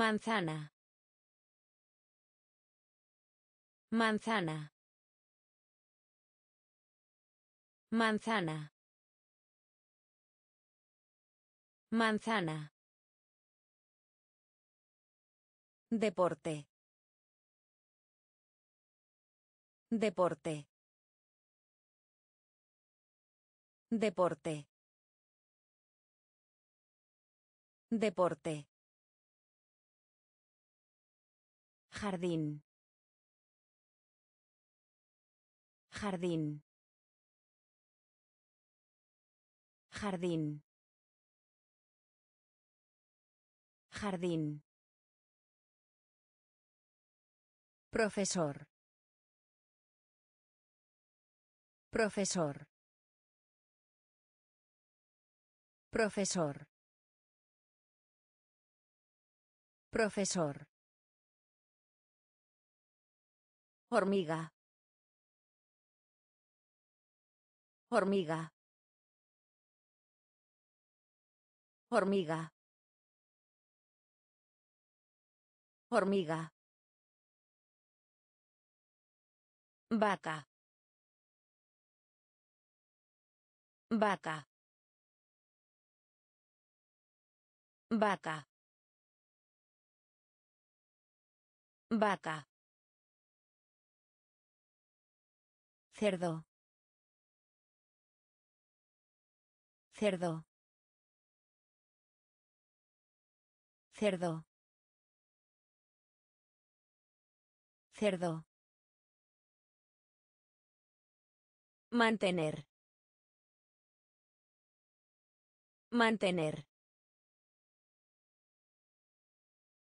Manzana. Manzana. Manzana. Manzana. Deporte. Deporte. Deporte. Deporte. Jardín. Jardín. Jardín. Jardín. Profesor. Profesor. Profesor. Profesor. Hormiga. Hormiga. Hormiga. Hormiga. Vaca. Vaca. Vaca. Vaca. Cerdo. Cerdo. Cerdo. Cerdo. Mantener. Mantener.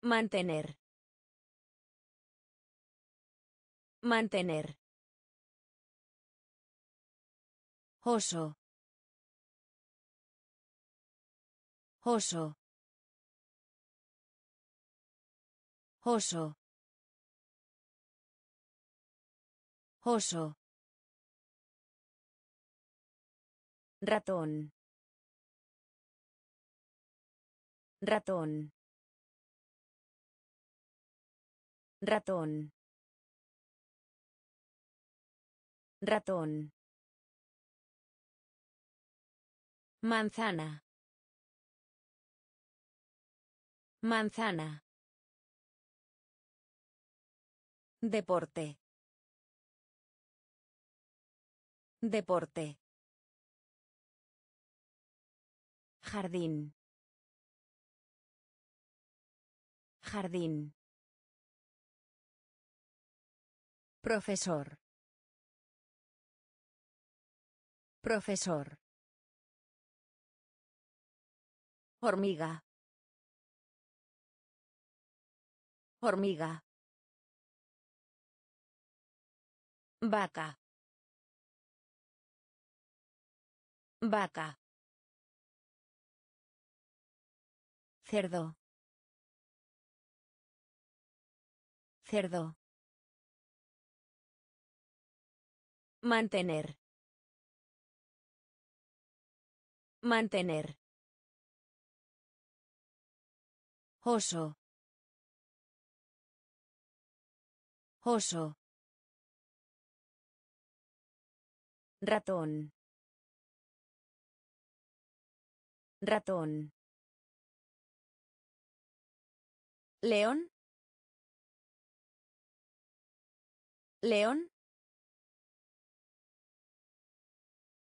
Mantener. Mantener. Oso. Oso. Oso. Oso. Ratón. Ratón. Ratón. Ratón. Manzana. Manzana. Deporte. Deporte. Jardín. Jardín. Profesor. Profesor. Hormiga. Hormiga. Vaca. Vaca. Cerdo. Cerdo. Mantener. Mantener. Oso. Oso. Ratón. Ratón. León. León.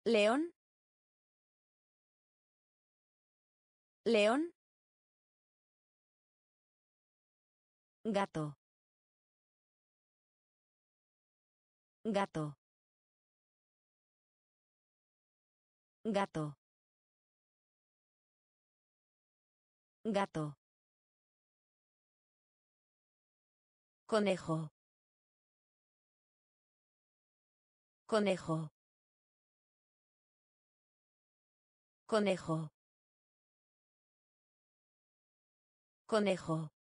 León. León. Gato. Gato. Gato. Gato. Conejo. Conejo. Conejo. Conejo.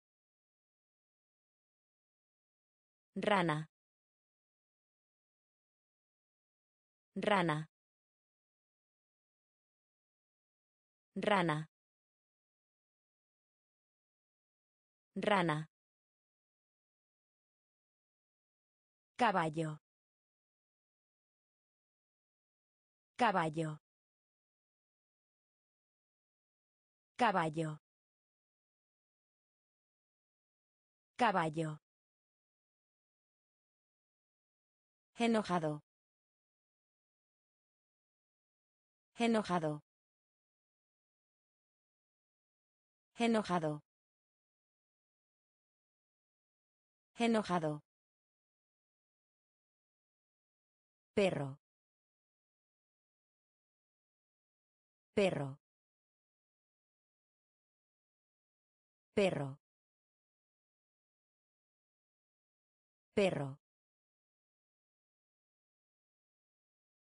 Rana. Rana. Rana. Rana. Caballo. Caballo. Caballo. Caballo. Enojado. Enojado. Enojado. Enojado. Perro. Perro. Perro. Perro.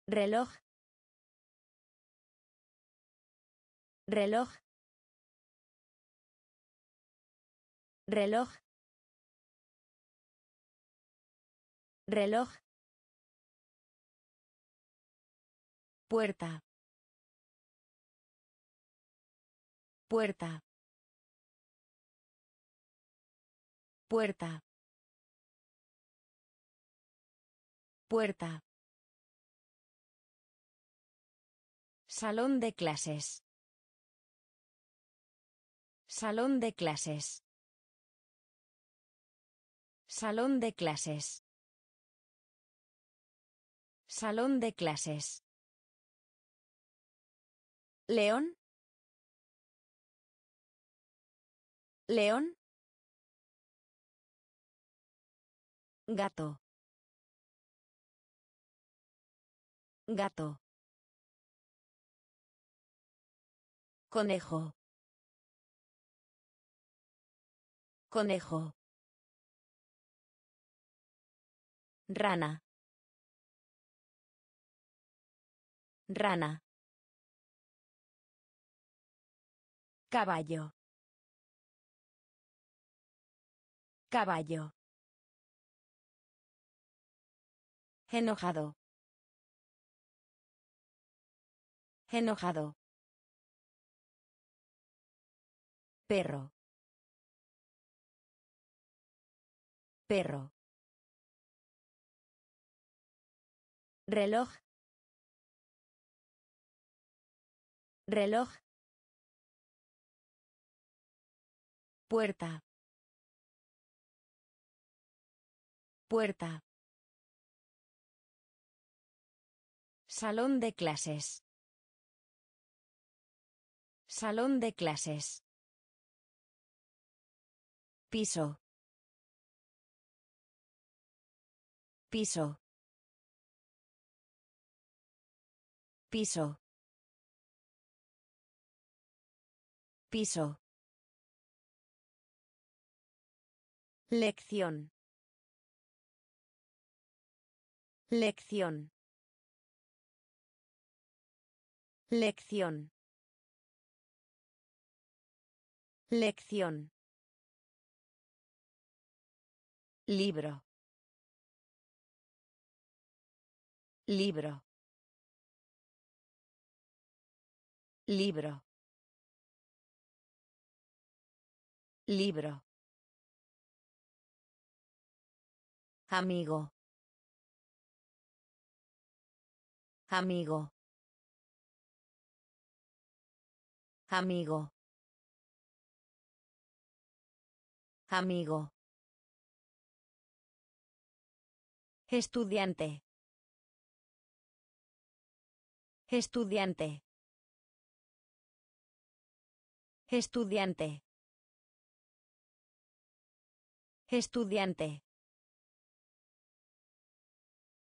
Reloj. Reloj. Reloj. Reloj. Puerta. Puerta. Puerta. Puerta Salón de clases. Salón de clases. Salón de clases. Salón de clases. León. León. Gato. Gato. Conejo. Conejo. Rana. Rana. Caballo. Caballo. Enojado. Enojado. Perro. Perro. Reloj. Reloj. Puerta. Puerta. Salón de clases. Salón de clases. Piso. Piso. Piso. Piso. Lección. Lección. Lección. Lección. Libro. Libro. Libro. Libro. Amigo. Amigo. Amigo. Amigo. Estudiante. Estudiante. Estudiante. Estudiante.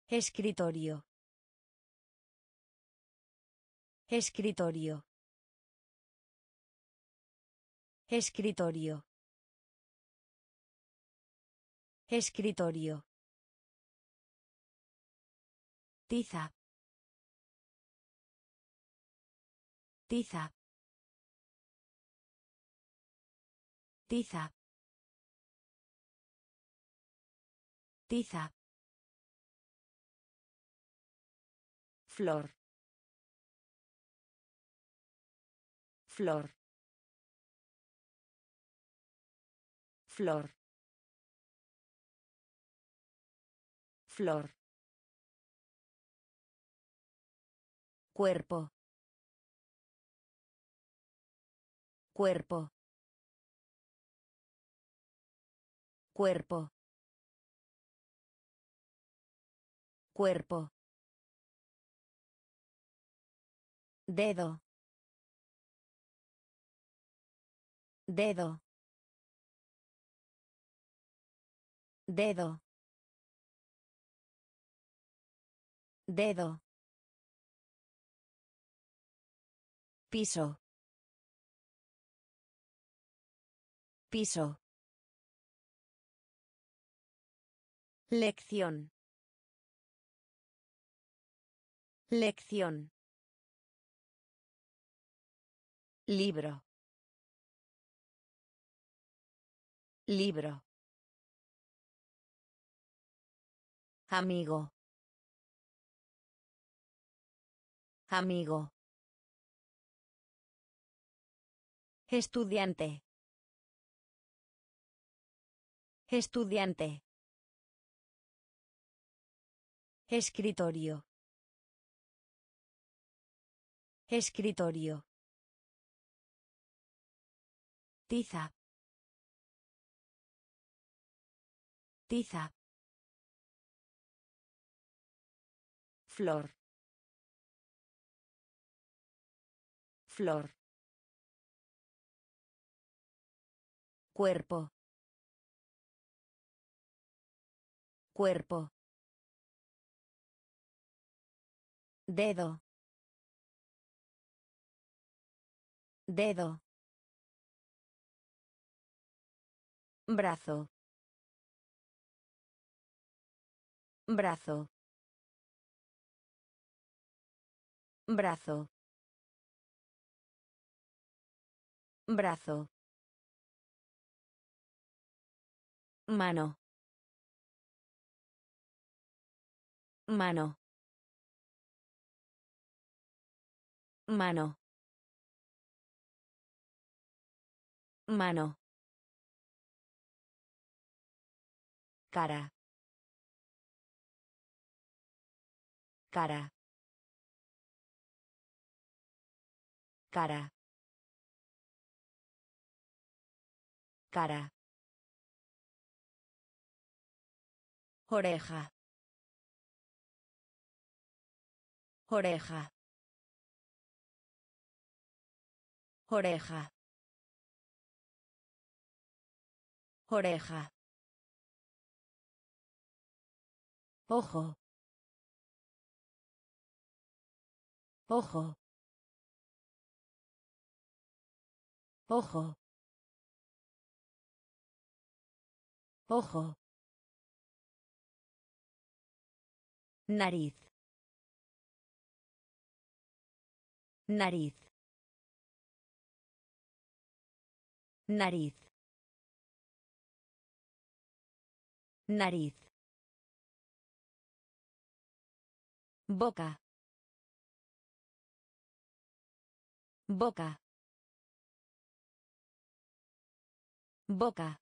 Escritorio. Escritorio. Escritorio. Escritorio. Tiza. Tiza. Tiza. Tiza. Flor. Flor. Flor. Flor. Cuerpo. Cuerpo. Cuerpo. Cuerpo. Dedo. Dedo. Dedo. Dedo. Piso. Piso. Lección. Lección. Libro. Libro. Amigo. Amigo. Estudiante. Estudiante. Escritorio. Escritorio. Tiza. Tiza. Flor. Flor. Cuerpo. Cuerpo. Dedo. Dedo. Brazo. Brazo. Brazo. Brazo. Mano. Mano. Mano. Mano. Cara. Cara. Cara. Cara. Oreja. Oreja. Oreja. Oreja. Ojo. Ojo. Ojo. Ojo. Nariz. Nariz. Nariz. Nariz. Boca. Boca. Boca.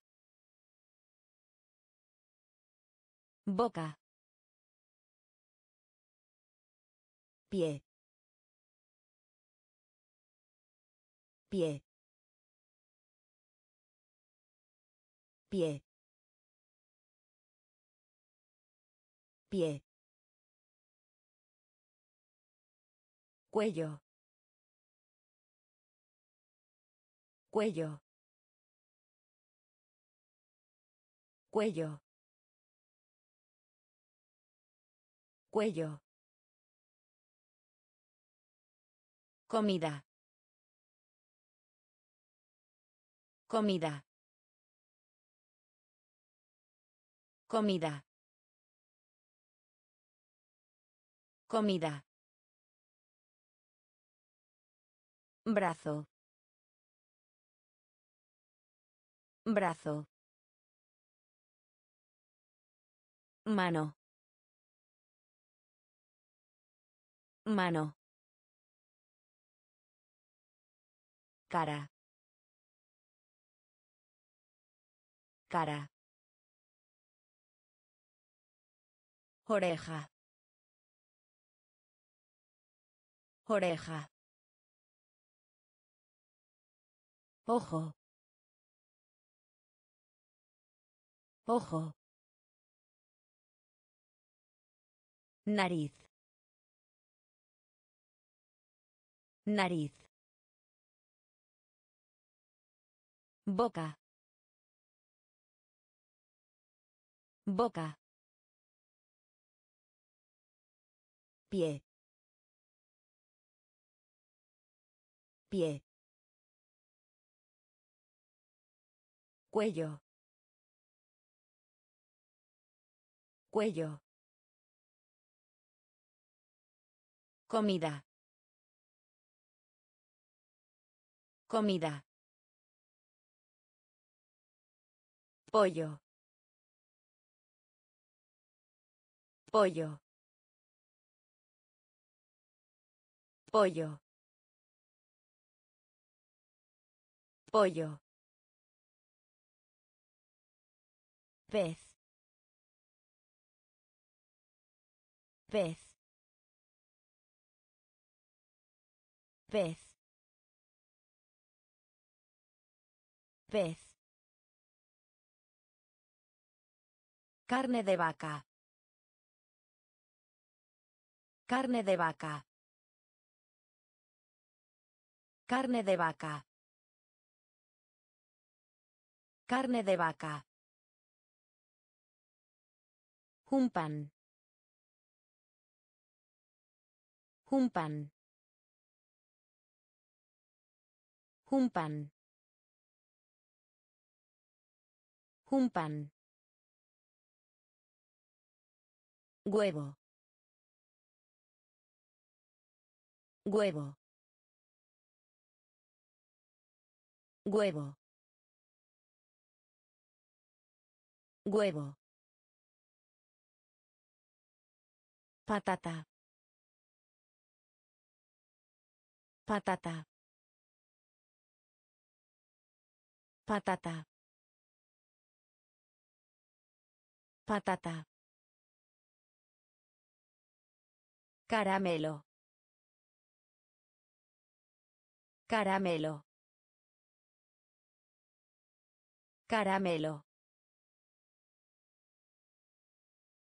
Boca. Pie. Pie. Pie. Pie. Cuello. Cuello. Cuello. Cuello. Comida. Comida. Comida. Comida. Brazo. Brazo. Mano. Mano. Cara. Cara. Oreja. Oreja. Ojo. Ojo. Nariz. Nariz. Boca. Boca. Pie. Pie. Cuello. Cuello. Comida. Comida. Pollo. Pollo. Pollo. Pollo. pez pez pez pez carne de vaca. Carne de vaca. Carne de vaca. Carne de vaca. Un pan. Un pan. Huevo. Huevo. Huevo. Huevo. Patata. Patata. Patata. Patata. Caramelo. Caramelo. Caramelo.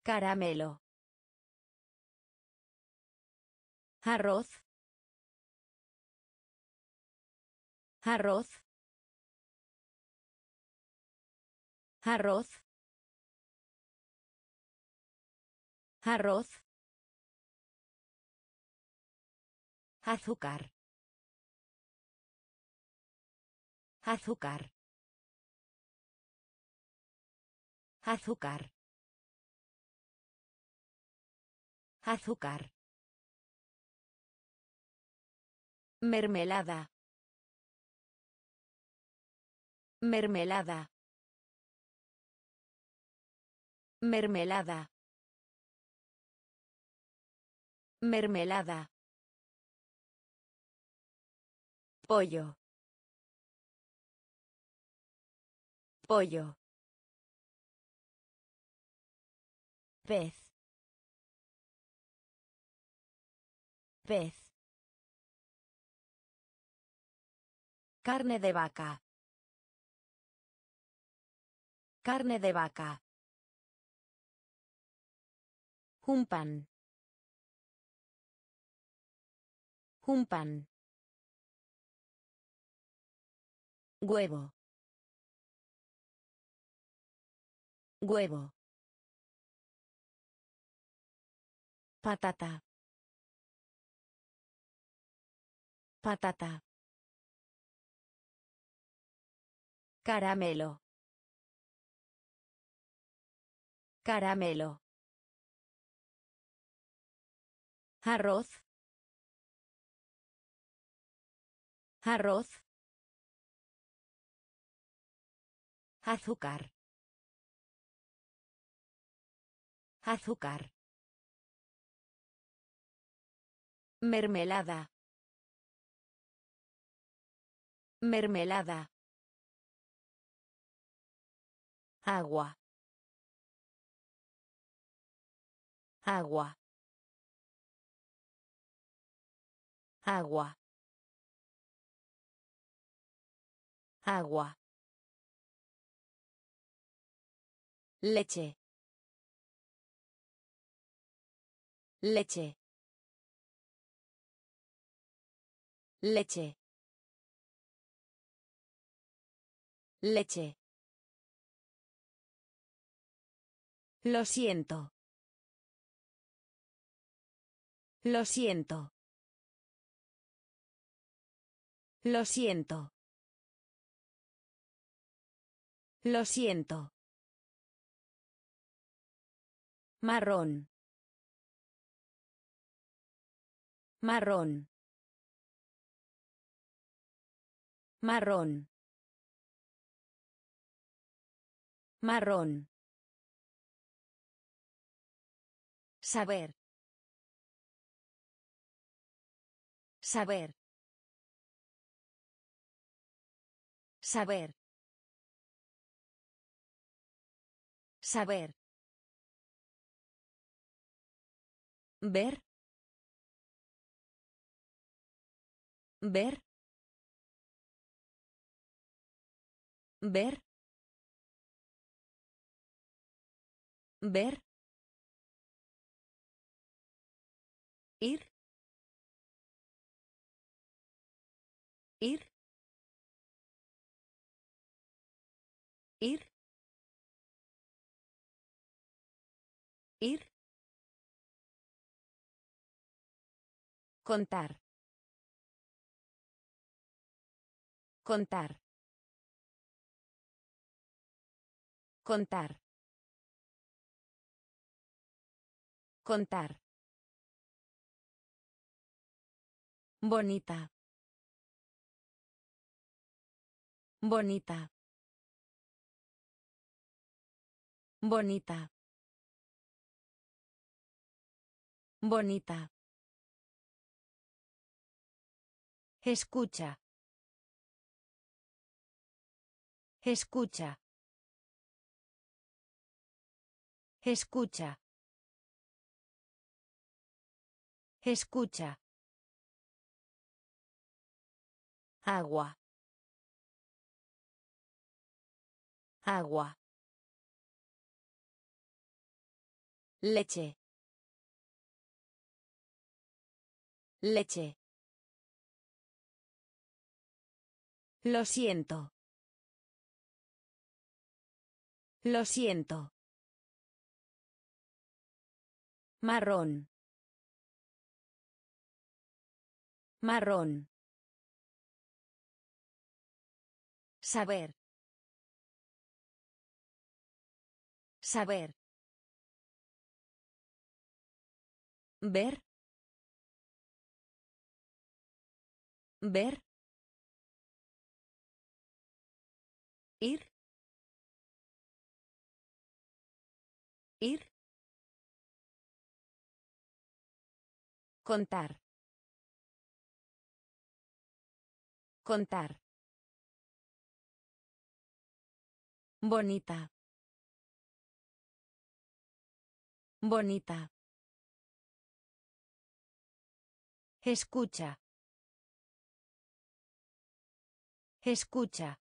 Caramelo. Arroz. Arroz. Arroz. Arroz. Azúcar. Azúcar. Azúcar. Azúcar. Mermelada. Mermelada. Mermelada. Mermelada. Pollo. Pollo. Pez. Pez. Carne de vaca. Carne de vaca. Un pan. Un pan. Huevo. Huevo. Patata. Patata. Caramelo. Caramelo. Arroz. Arroz. Azúcar. Azúcar. Mermelada. Mermelada. Agua. Agua. Agua. Agua. Leche. Leche. Leche. Leche. Lo siento. Lo siento. Lo siento. Lo siento. Marrón. Marrón. Marrón. Marrón. Saber. Saber. Saber. Saber. Ver. Ver. Ver. Ver. Ir. Contar. Contar. Contar. Contar. Bonita. Bonita. Bonita. Bonita. Escucha. Escucha. Escucha. Escucha. Agua. Agua. Leche. Leche. Lo siento. Lo siento. Marrón. Marrón. Saber. Saber. Ver. Ver. Contar. Contar. Bonita. Bonita. Escucha. Escucha.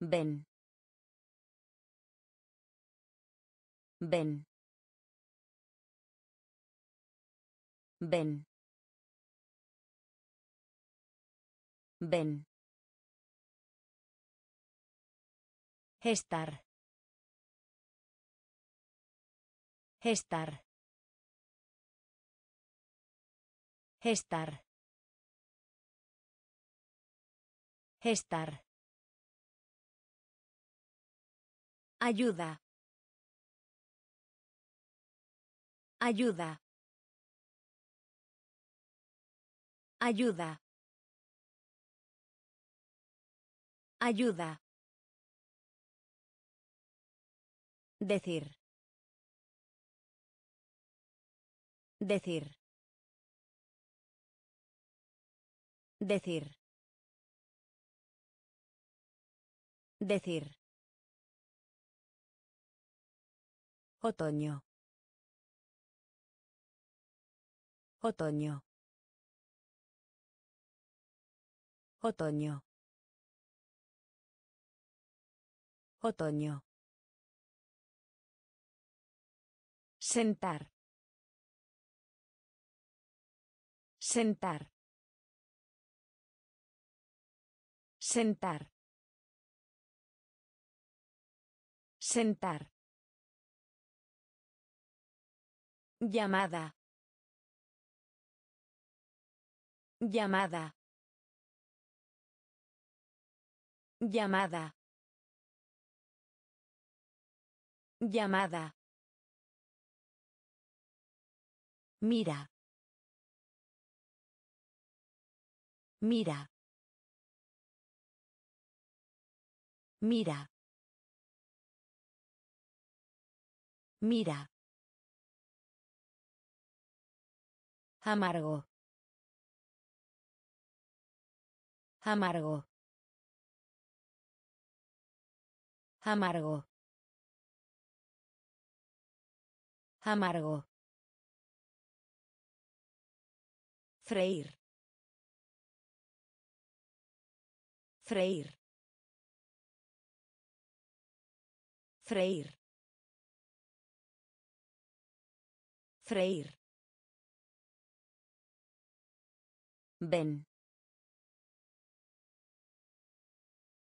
Ven. Ven. Ven. Ven. Estar. Estar. Estar. Estar. Ayuda. Ayuda. Ayuda. Ayuda. Decir. Decir. Decir. Decir. Otoño. Otoño. Otoño. Otoño. Sentar. Sentar. Sentar. Sentar. Llamada. Llamada. Llamada. Llamada. Mira. Mira. Mira. Mira. Amargo. Amargo. Amargo. Amargo. Freír. Freír. Freír. Freír. Ven.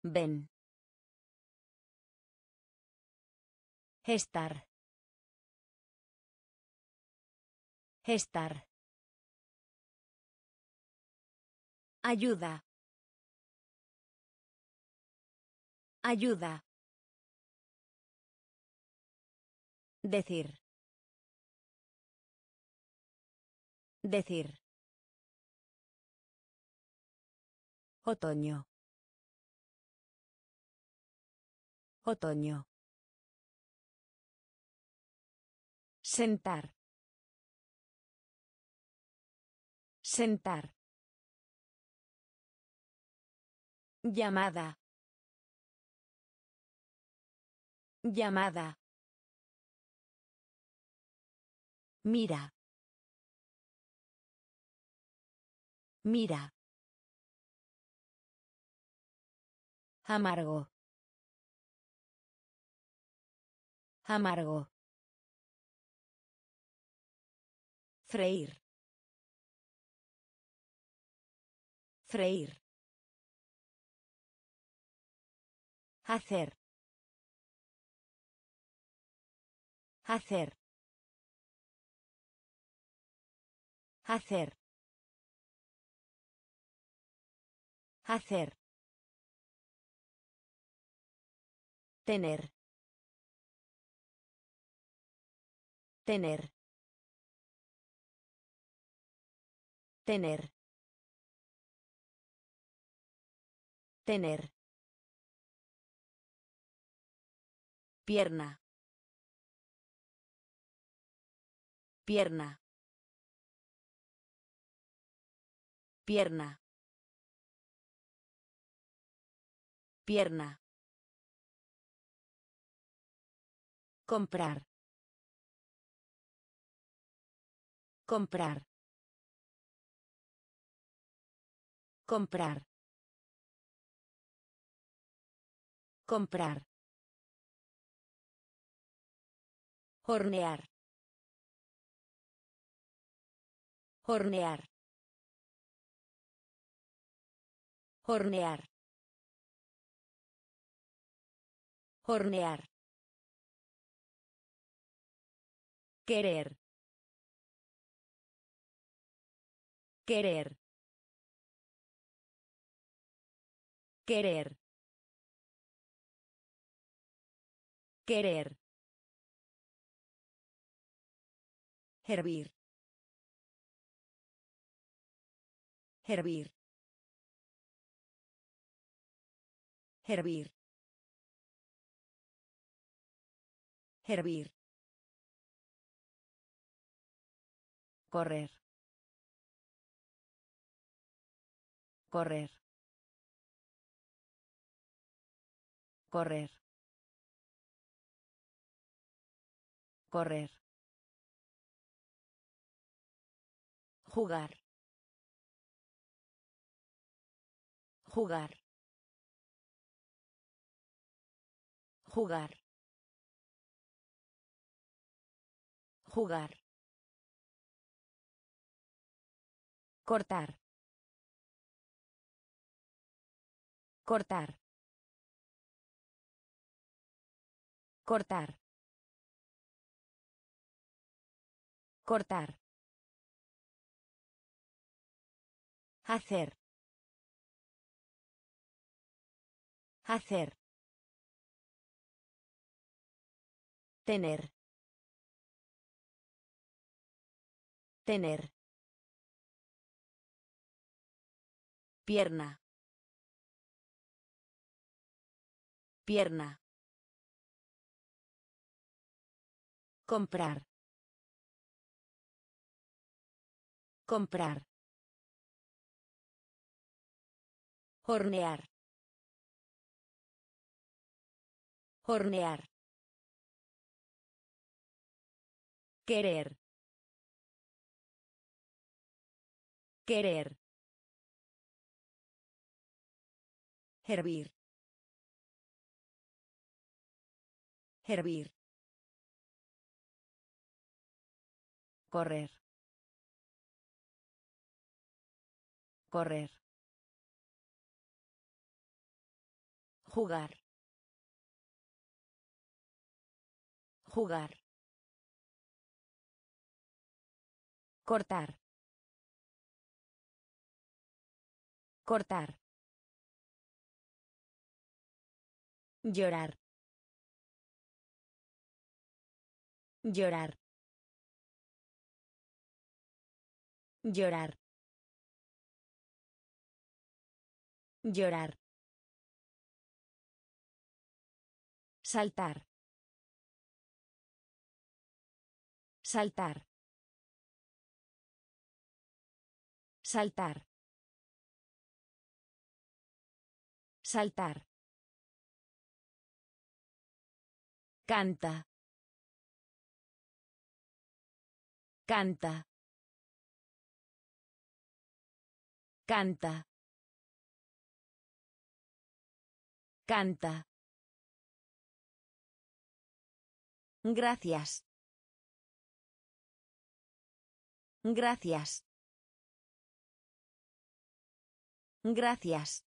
Ven. Estar. Estar. Ayuda. Ayuda. Decir. Decir. Otoño. Otoño. Sentar. Sentar. Llamada. Llamada. Mira. Mira. Amargo. Amargo. Freír. Freír. Hacer. Hacer. Hacer. Hacer. Tener. Tener. Tener. Tener. Pierna. Pierna. Pierna. Pierna. Comprar. Comprar. Comprar. Comprar. Hornear. Hornear. Hornear. Hornear. Querer. Querer. Querer. Querer. Hervir. Hervir. Hervir. Hervir. Correr. Correr. Correr. Correr. Jugar. Jugar. Jugar. Jugar. Cortar. Cortar. Cortar. Cortar. Hacer. Hacer. Tener. Tener. Pierna. Pierna. Comprar. Comprar. Hornear. Hornear. Querer. Querer. Hervir. Hervir. Correr. Correr. Jugar. Jugar. Cortar. Cortar. Llorar. Llorar. Llorar. Llorar. Saltar. Saltar. Saltar. Saltar. Canta. Canta. Canta. Canta. Gracias. Gracias. Gracias.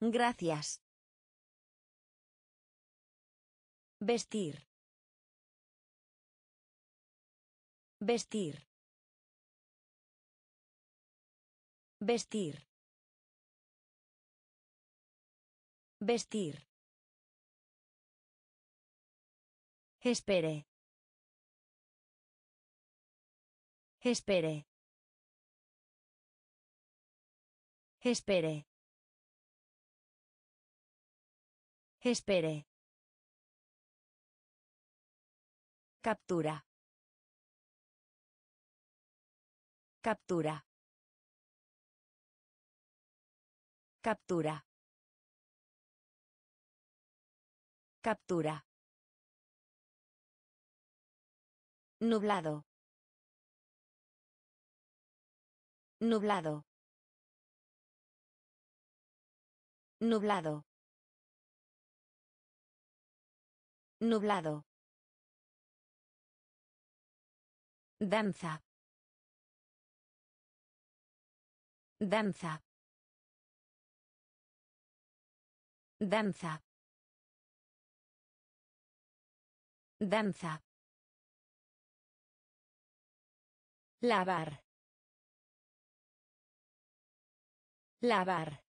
Gracias. Vestir. Vestir. Vestir. Vestir. Espere. Espere. Espere. Espere. Captura. Captura. Captura. Captura. Nublado. Nublado. Nublado. Nublado. Danza. Danza. Danza. Danza. Lavar. Lavar.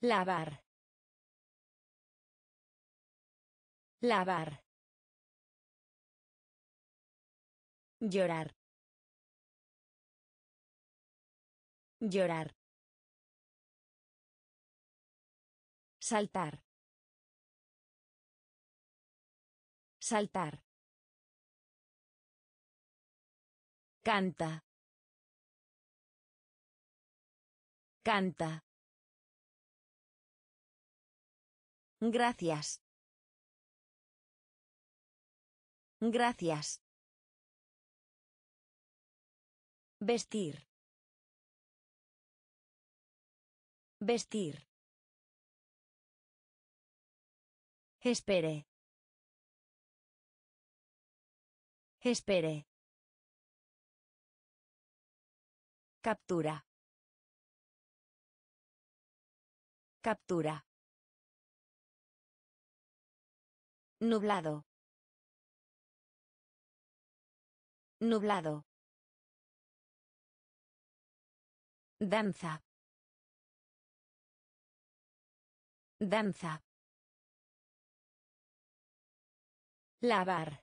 Lavar. Lavar. Llorar. Llorar. Saltar. Saltar. Canta. Canta. Gracias. Gracias. Vestir. Vestir. Espere. Espere. Captura. Captura. Nublado. Nublado. Danza. Danza. Lavar.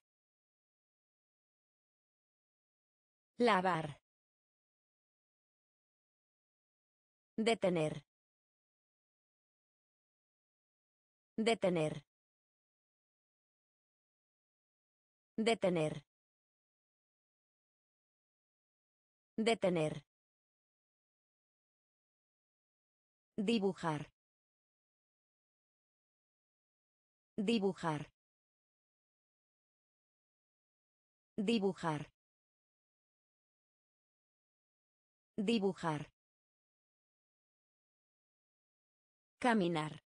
Lavar. Detener. Detener. Detener. Detener. Dibujar. Dibujar. Dibujar. Dibujar. Caminar.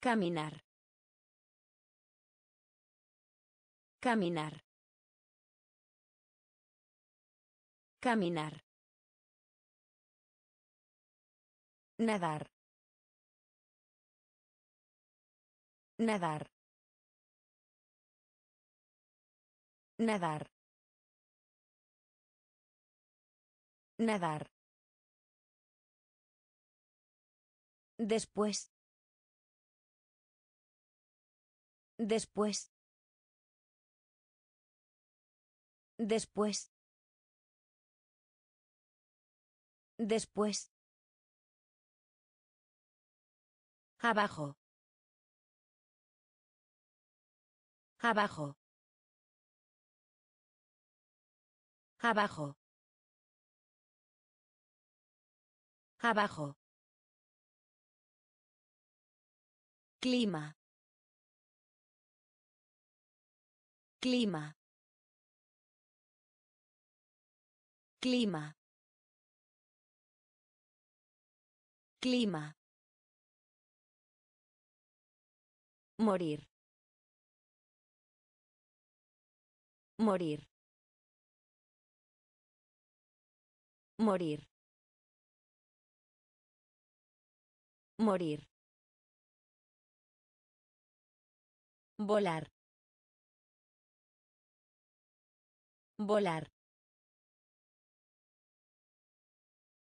Caminar. Caminar. Caminar. Nadar. Nadar. Nadar. Nadar. Después. Después. Después. Después. Abajo. Abajo. Abajo. Abajo. Clima. Clima. Clima. Clima. Morir. Morir. Morir. Morir. Volar. Volar.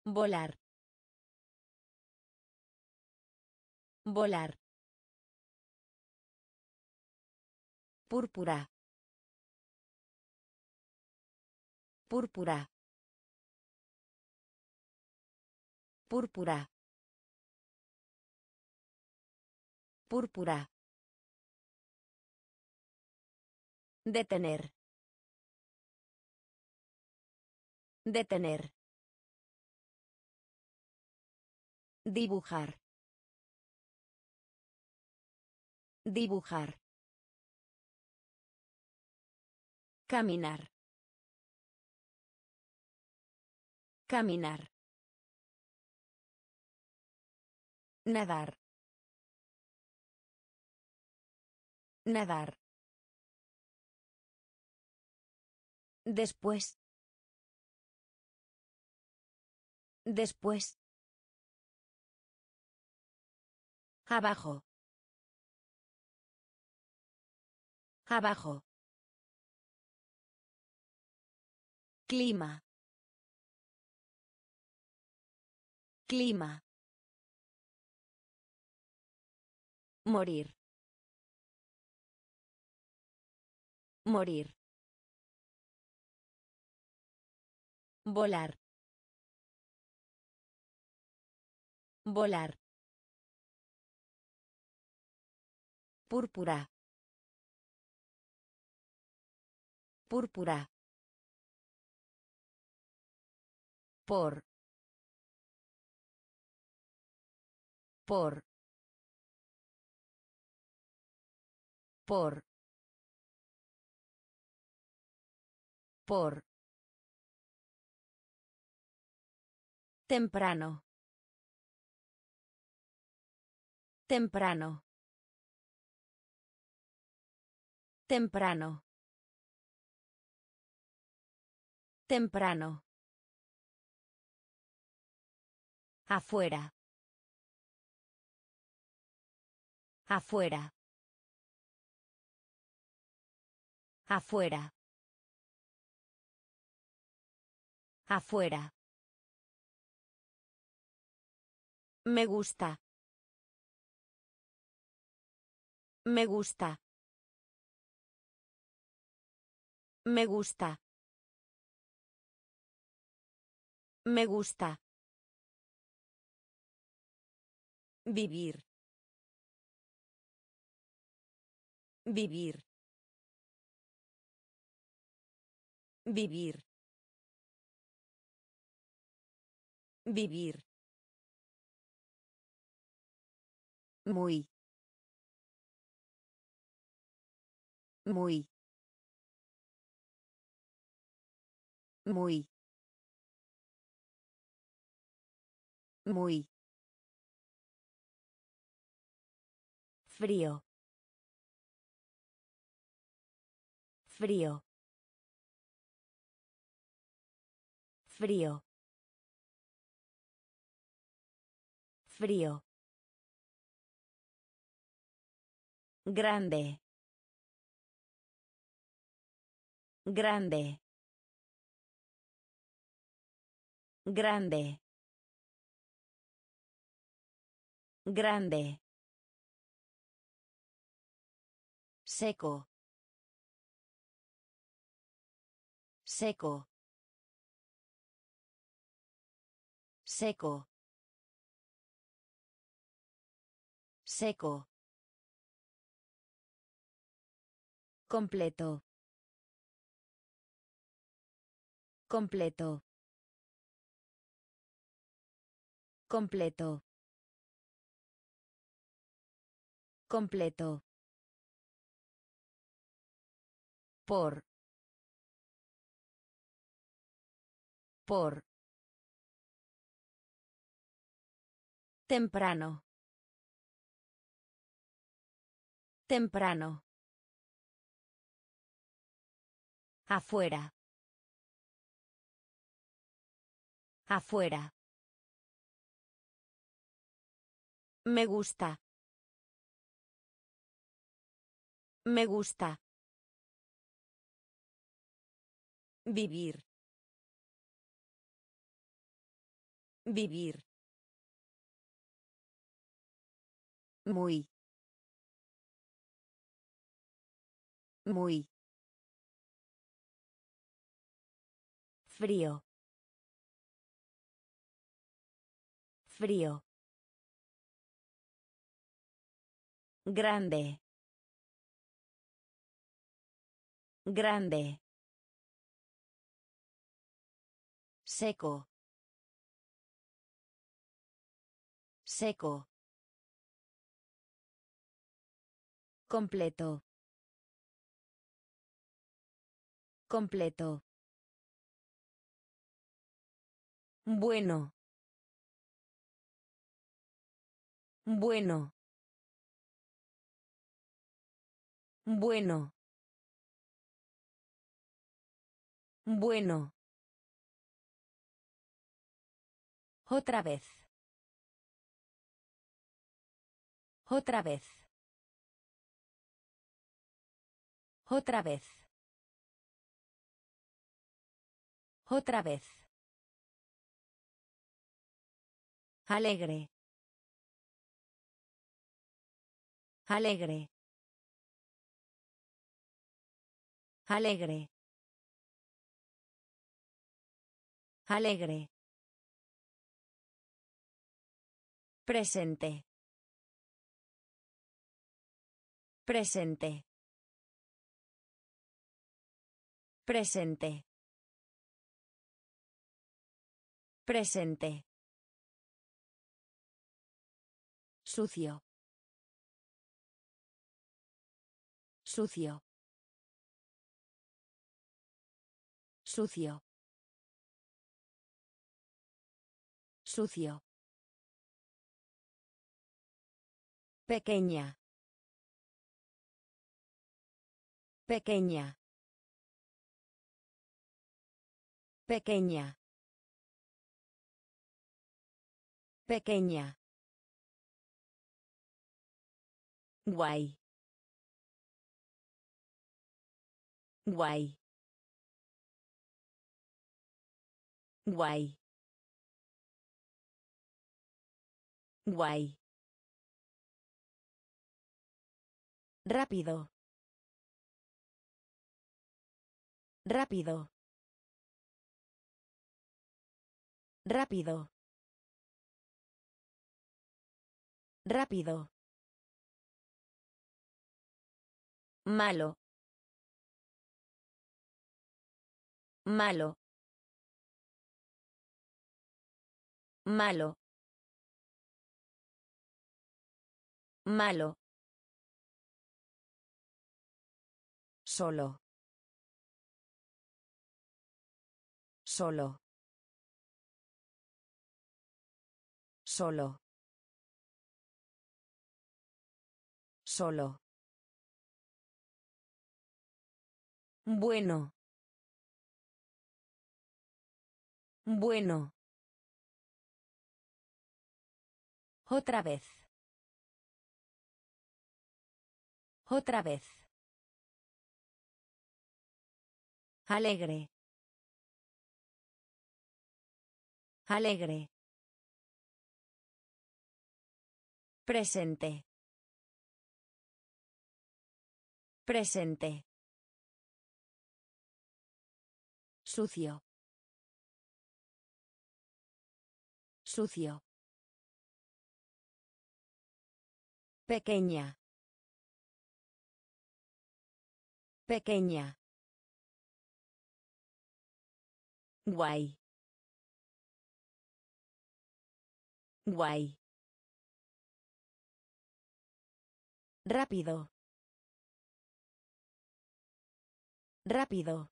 Volar. Volar. Púrpura. Púrpura. Púrpura. Púrpura. Detener. Detener. Dibujar. Dibujar. Caminar. Caminar. Nadar. Nadar. Después. Después. Abajo. Abajo. Clima. Clima. Morir. Morir. Volar. Volar. Púrpura. Púrpura. Por. Por. Por. Por. Temprano. Temprano. Temprano. Temprano. Afuera. Afuera. Afuera. Afuera. Me gusta. Me gusta. Me gusta. Me gusta. Vivir. Vivir. Vivir. Vivir. Muy. Muy. Muy. Muy. Frío. Frío. Frío. Frío. Grande. Grande. Grande. Grande. Seco. Seco. Seco. Seco. Completo. Completo. Completo. Completo. Por. Por. Temprano. Temprano. Afuera. Afuera. Me gusta. Me gusta. Vivir. Vivir. Muy. Muy. Frío. Frío. Grande. Grande. Seco. Seco. Completo. Completo. Bueno. Bueno. Bueno. Bueno. Otra vez. Otra vez. Otra vez. Otra vez. Alegre. Alegre. Alegre. Alegre. Presente. Presente. Presente. Presente. Sucio. Sucio. Sucio. Sucio. Pequeña. Pequeña. Pequeña. Pequeña. Guay. Guay. Guay. Guay. Rápido. Rápido. Rápido. Rápido. Malo. Malo. Malo. Malo. Solo. Solo. Solo. Solo. Bueno. Bueno. Otra vez. Otra vez. Alegre. Alegre. Presente. Presente. Sucio. Sucio. Pequeña. Pequeña. Guay. Guay. Rápido. Rápido.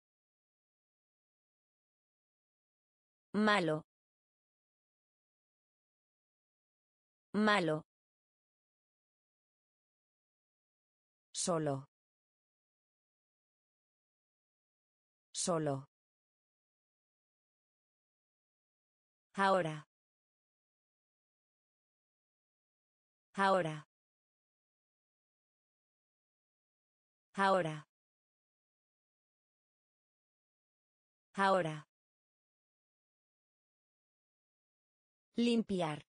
Malo. Malo. Solo. Solo. Ahora. Ahora. Ahora. Ahora. Limpiar.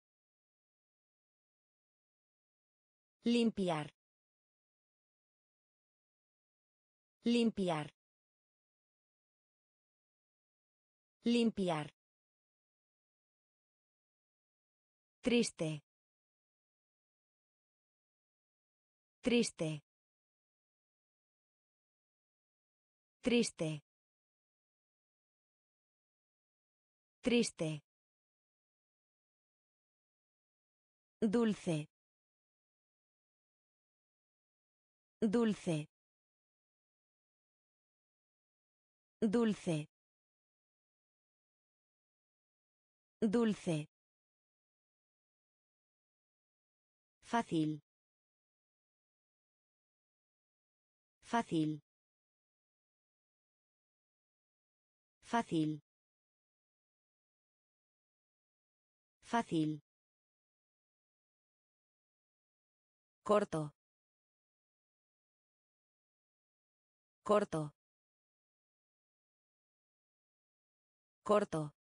Limpiar. Limpiar. Limpiar. Triste. Triste. Triste. Triste. Dulce. Dulce. Dulce. Dulce. Fácil. Fácil. Fácil. Fácil. Corto. Corto. Corto.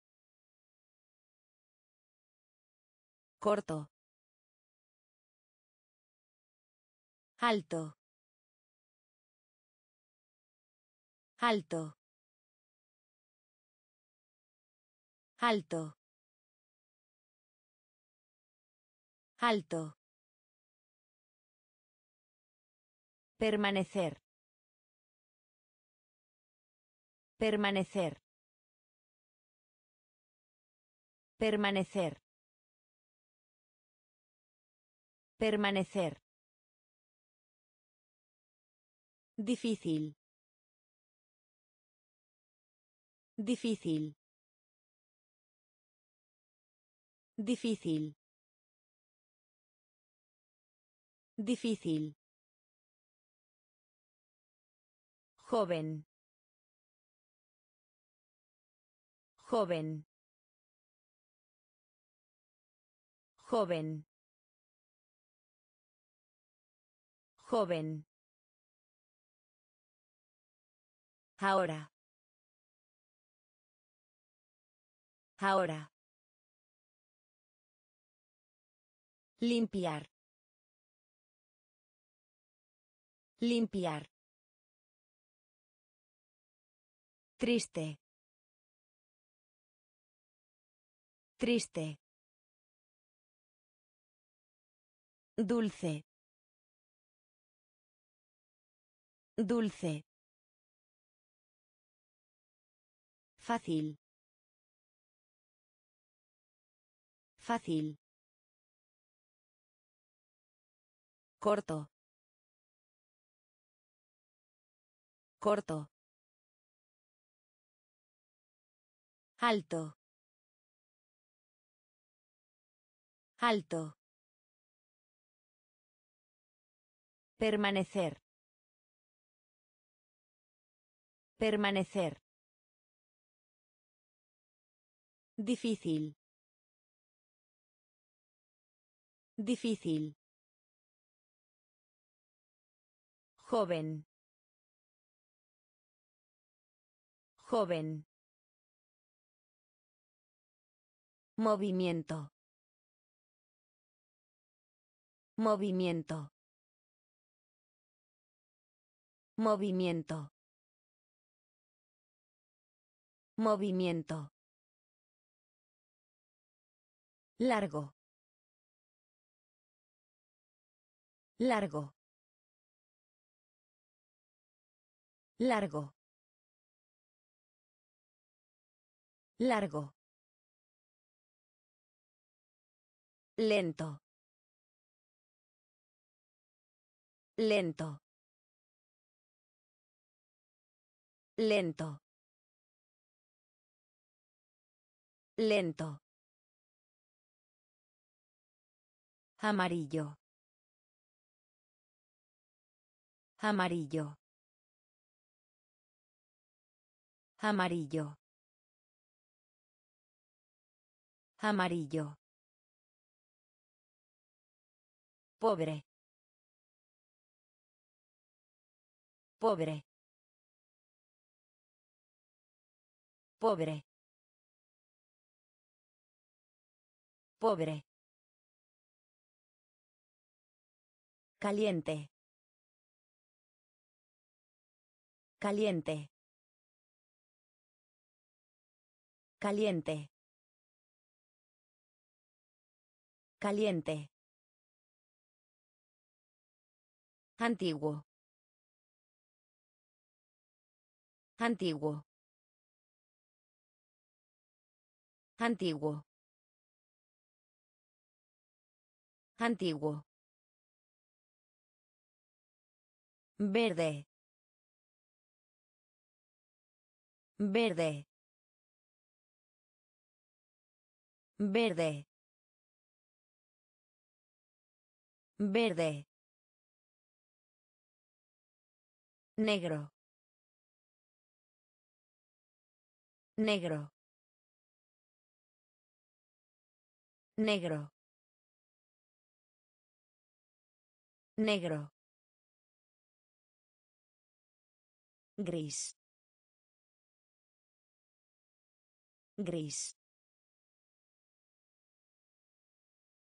Corto. Alto. Alto. Alto. Alto. Permanecer. Permanecer. Permanecer. Permanecer. Difícil. Difícil. Difícil. Difícil. Joven. Joven. Joven. Joven. Ahora. Ahora. Limpiar. Limpiar. Triste. Triste. Dulce. Dulce. Fácil. Fácil. Corto. Corto. Alto. Alto. Permanecer. Permanecer. Difícil. Difícil. Joven. Joven. Movimiento. Movimiento. Movimiento. Movimiento. Largo. Largo. Largo. Largo. Lento. Lento. Lento. Lento. Amarillo. Amarillo. Amarillo. Amarillo. Pobre. Pobre. Pobre. Pobre. Caliente. Caliente. Caliente. Caliente. Antiguo. Antiguo. Antiguo. Antiguo. Verde. Verde. Verde. Verde. Negro. Negro. Negro. Negro. Gris. Gris.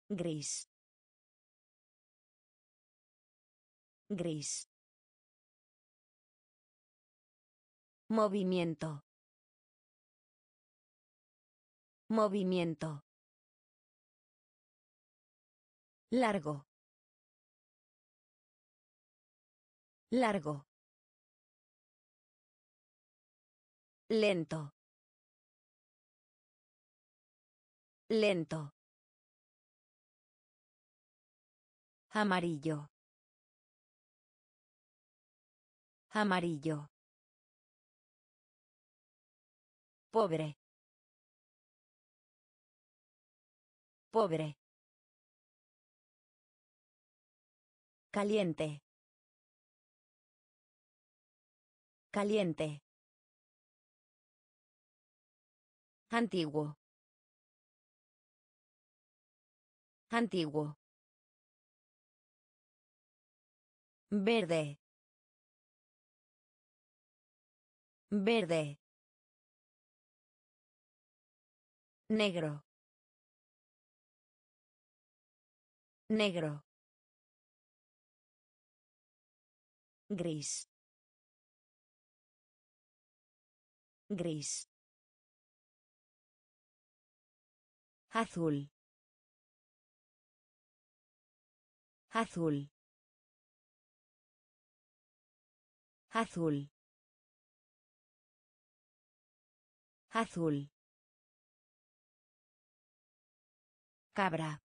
Gris. Gris. Movimiento. Movimiento. Largo. Largo. Lento. Lento. Amarillo. Amarillo. Pobre. Pobre. Caliente. Caliente. Antiguo. Antiguo. Verde. Verde. Negro. Negro. Gris. Gris. Azul. Azul. Azul. Azul. Cabra.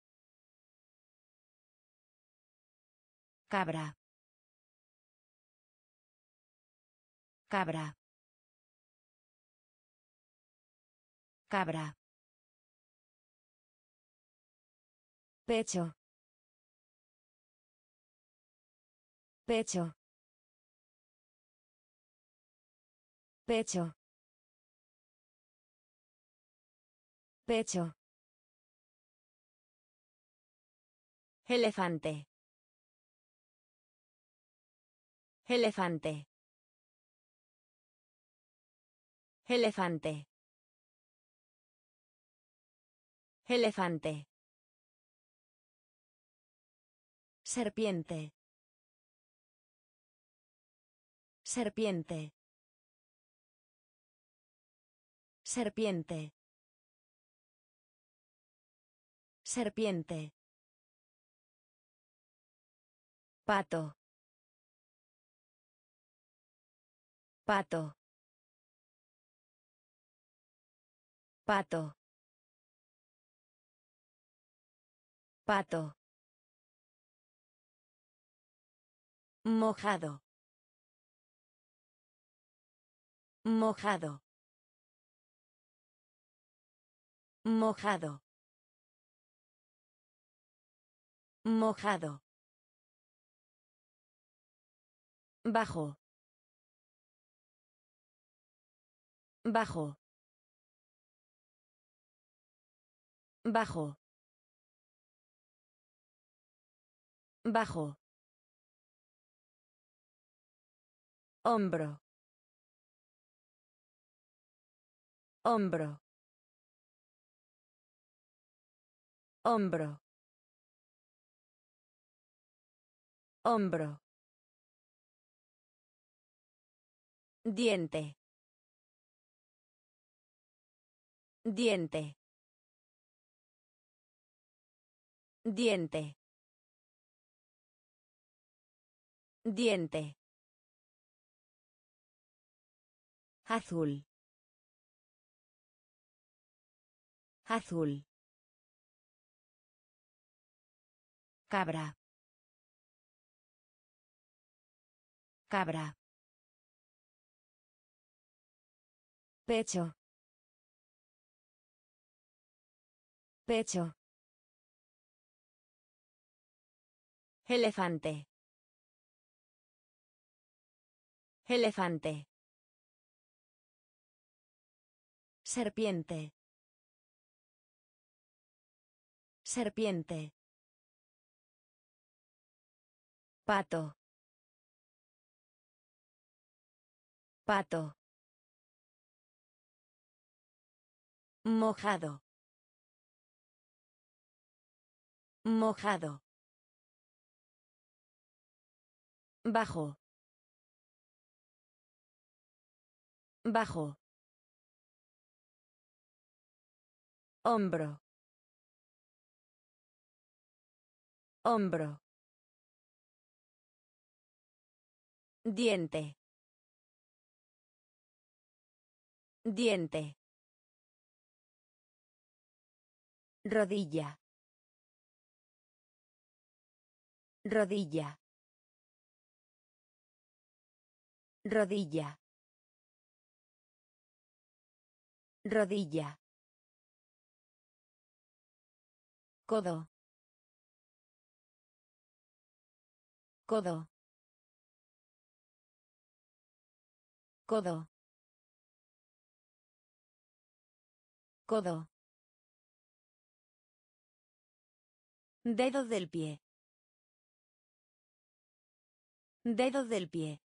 Cabra. Cabra. Cabra. Pecho. Pecho. Pecho. Pecho. Elefante. Elefante. Elefante. Elefante. Serpiente. Serpiente. Serpiente. Serpiente. Pato. Pato. Pato. Pato. Mojado. Mojado. Mojado. Mojado. Bajo. Bajo. Bajo. Bajo. Hombro. Hombro. Hombro. Hombro. Diente. Diente. Diente. Diente. Azul. Azul. Cabra. Cabra. Pecho. Pecho. Elefante. Elefante. Serpiente. Serpiente. Pato. Pato. Mojado. Mojado. Bajo. Bajo. Hombro. Hombro. Diente. Diente. Rodilla. Rodilla. Rodilla. Rodilla. Codo. Codo. Codo. Codo. Dedo del pie. Dedo del pie.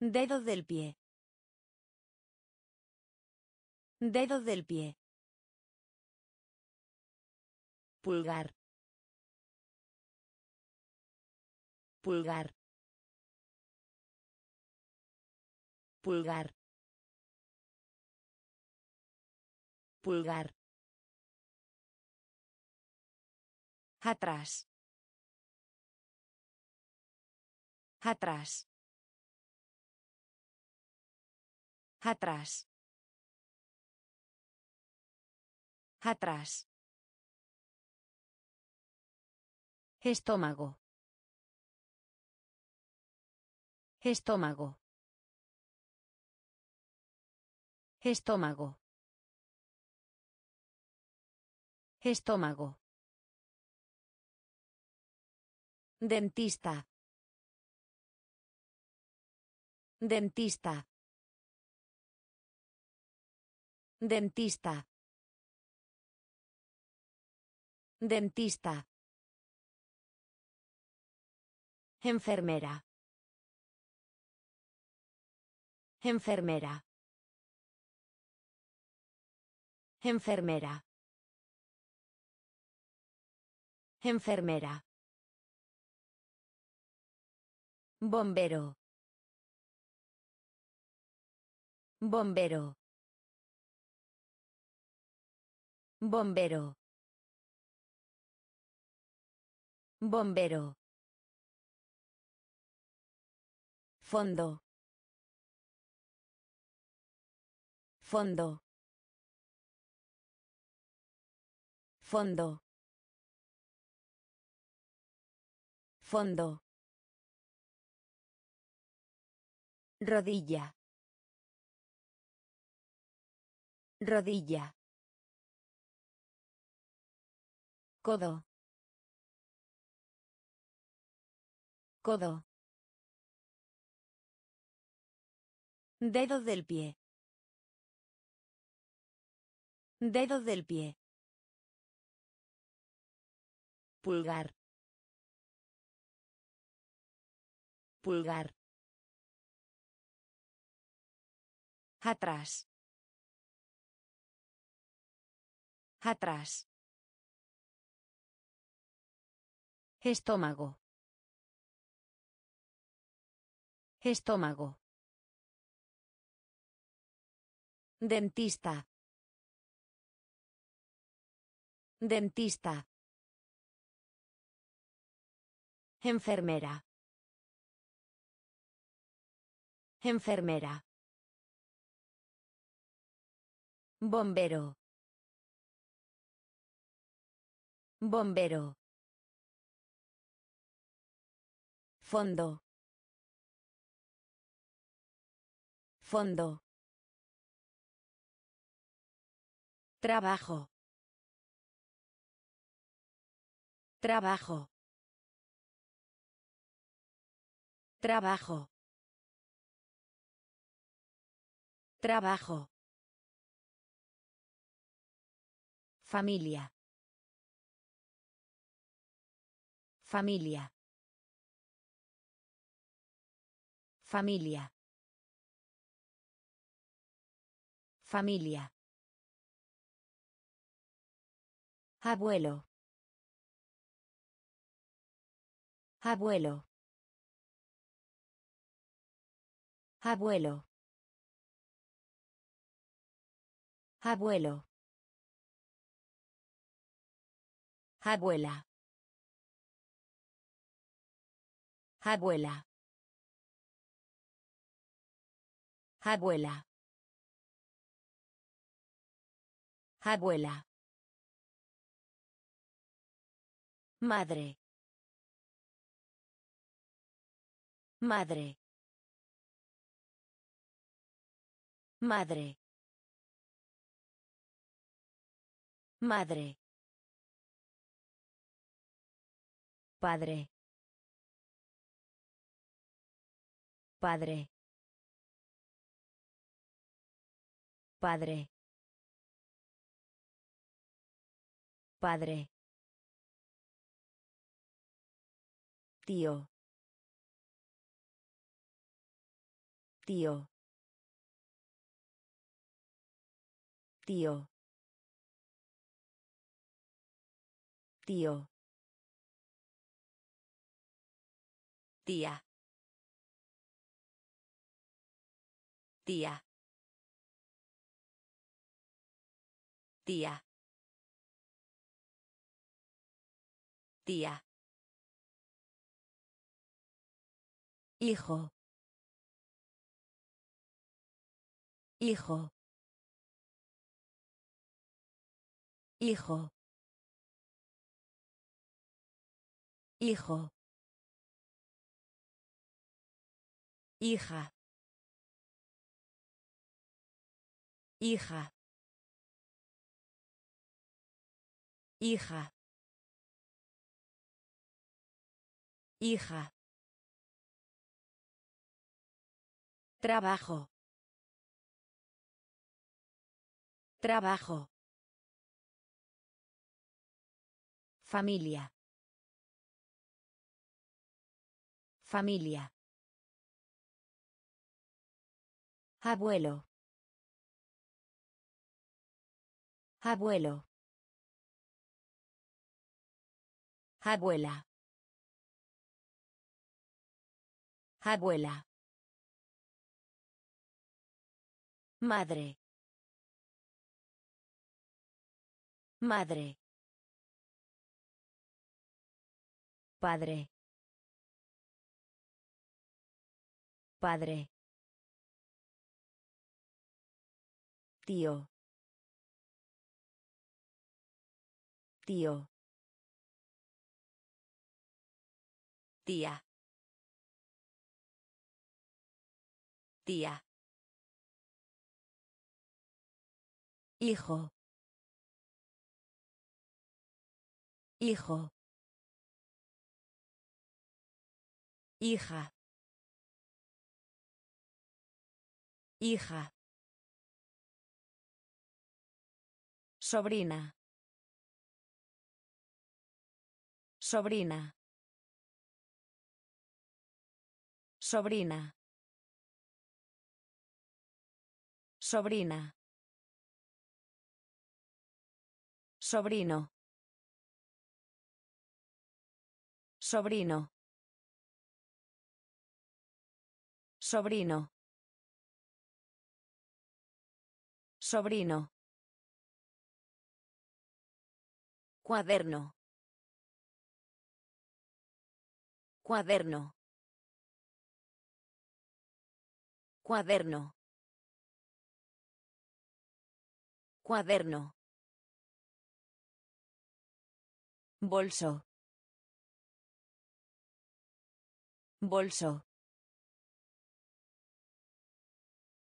Dedo del pie. Dedo del pie. Pulgar. Pulgar. Pulgar. Pulgar. Atrás. Atrás. Atrás. Atrás. Estómago. Estómago. Estómago. Estómago. Dentista. Dentista. Dentista. Dentista. Enfermera. Enfermera. Enfermera. Enfermera. Bombero. Bombero. Bombero. Bombero. Fondo. Fondo. Fondo. Fondo. Rodilla. Rodilla. Codo. Codo. Dedo del pie. Dedo del pie. Pulgar. Pulgar. Atrás. Atrás. Estómago. Estómago. Dentista. Dentista. Enfermera. Enfermera. Bombero. Bombero. Fondo. Fondo. Trabajo. Trabajo. Trabajo. Trabajo. Familia. Familia. Familia. Familia. Abuelo. Abuelo. Abuelo. Abuelo. Abuela. Abuela. Abuela. Abuela. Madre. Madre. Madre. Madre. Padre. Padre. Padre. Padre. Tío. Tío. Tío. Tío. Tía. Tía. Tía. Tía. Hijo. Hijo. Hijo. Hijo. Hija. Hija. Hija. Hija. Trabajo. Trabajo. Familia. Familia. Abuelo. Abuelo. Abuela. Abuela. Madre. Madre. Padre. Padre. Tío. Tío. Tía. Tía. Hijo. Hijo. Hija. Hija. Sobrina. Sobrina. Sobrina. Sobrina. Sobrino. Sobrino. Sobrino. Sobrino. Cuaderno. Cuaderno. Cuaderno. Cuaderno. Bolso. Bolso.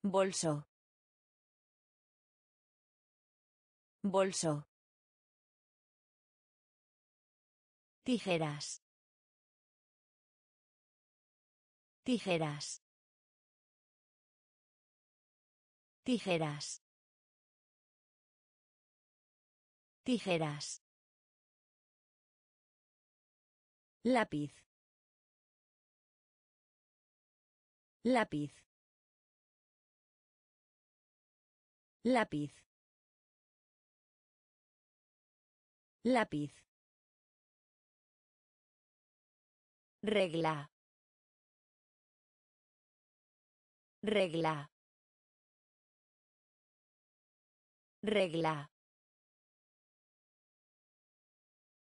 Bolso. Bolso. Tijeras. Tijeras. Tijeras. Tijeras. Lápiz. Lápiz. Lápiz. Lápiz. Regla. Regla. Regla.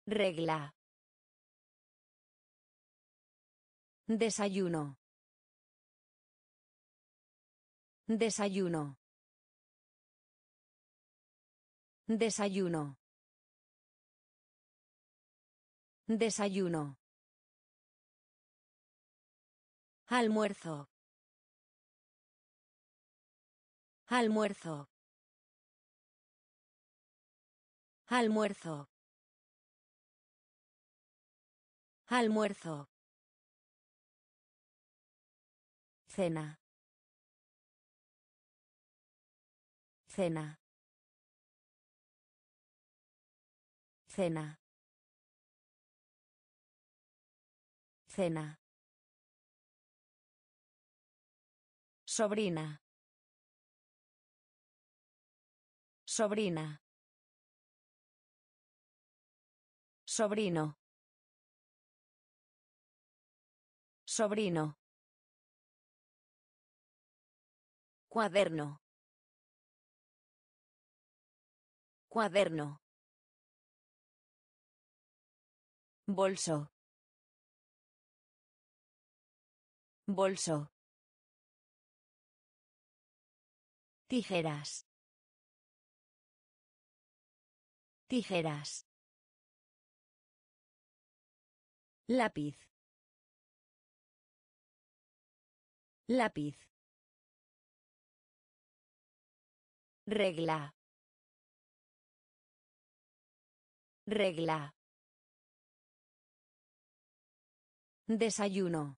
Regla. Desayuno. Desayuno. Desayuno. Desayuno. Almuerzo. Almuerzo. Almuerzo. Almuerzo. Cena. Cena. Cena. Cena. Sobrina. Sobrina. Sobrino. Sobrino. Cuaderno. Cuaderno. Bolso. Bolso. Tijeras. Tijeras. Lápiz. Lápiz. Regla. Regla. Desayuno.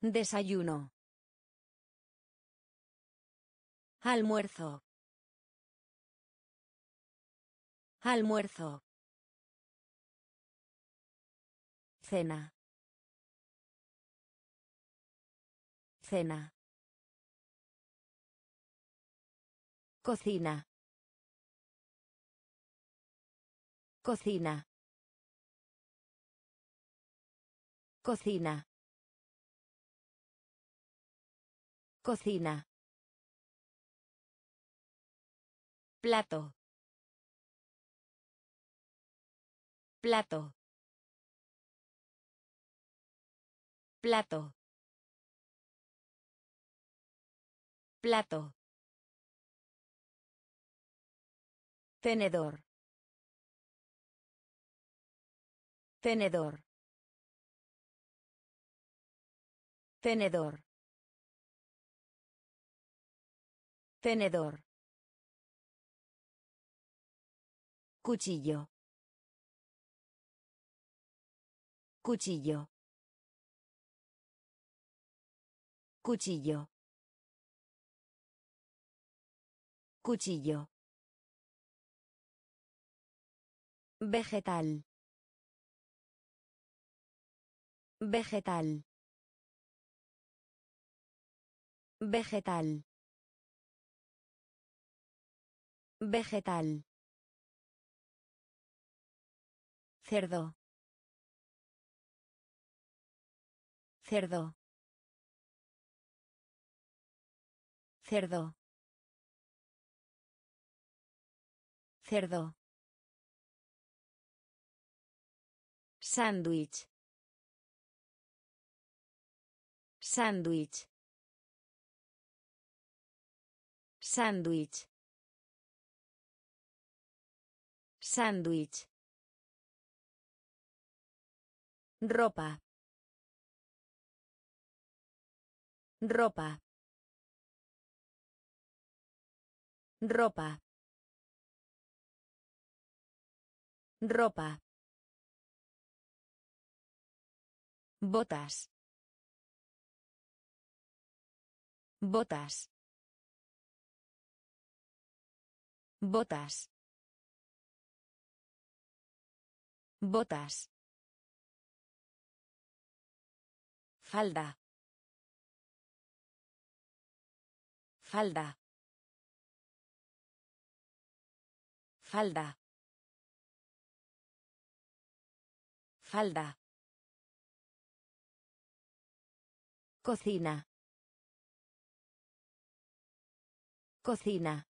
Desayuno. Almuerzo. Almuerzo. Cena. Cena. Cocina. Cocina. Cocina. Cocina. Plato. Plato. Plato. Plato. Tenedor. Tenedor. Tenedor. Tenedor. Cuchillo. Cuchillo. Cuchillo. Cuchillo. Vegetal. Vegetal. Vegetal. Vegetal. Cerdo. Cerdo. Cerdo. Cerdo. Sándwich. Sándwich. Sándwich. Sándwich. Ropa. Ropa. Ropa. Ropa. Botas. Botas. Botas. Botas. Falda. Falda. Falda. Falda. Cocina. Cocina.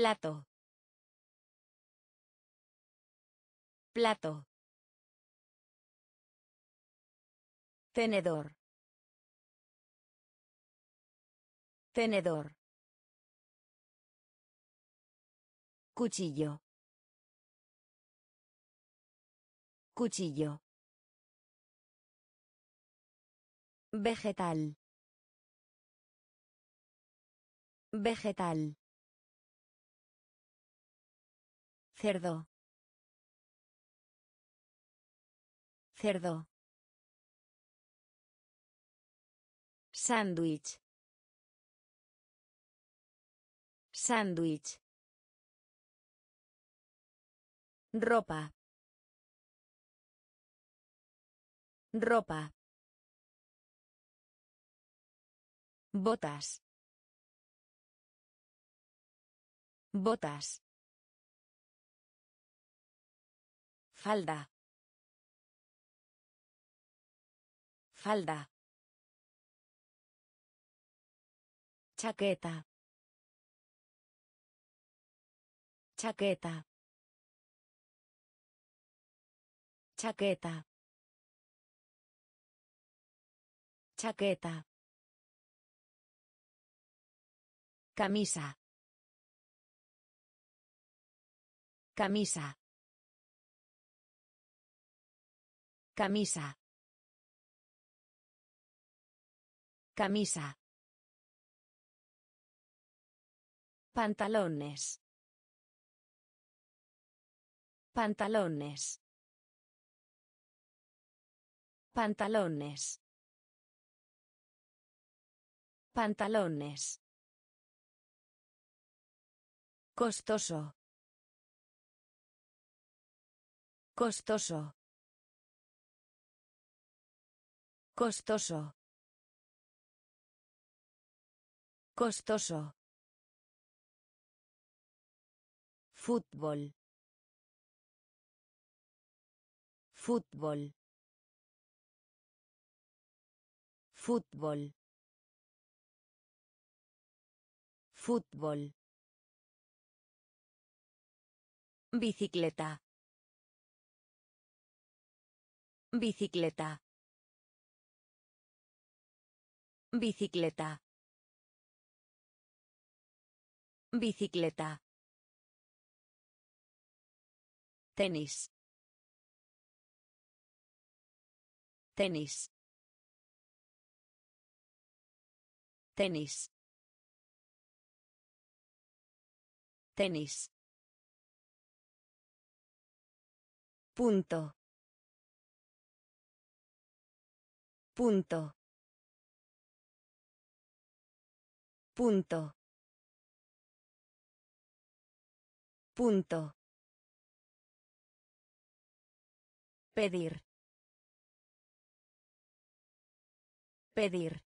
Plato. Plato. Tenedor. Tenedor. Cuchillo. Cuchillo. Vegetal. Vegetal. Cerdo. Cerdo. Sándwich. Sándwich. Ropa. Ropa. Botas. Botas. Falda. Falda. Chaqueta. Chaqueta. Chaqueta. Chaqueta. Camisa. Camisa. Camisa. Camisa. Pantalones. Pantalones. Pantalones. Pantalones. Costoso. Costoso. Costoso. Costoso. Fútbol. Fútbol. Fútbol. Fútbol. Bicicleta. Bicicleta. Bicicleta. Bicicleta. Tenis. Tenis. Tenis. Tenis. Punto. Punto. Punto. Punto. Pedir. Pedir.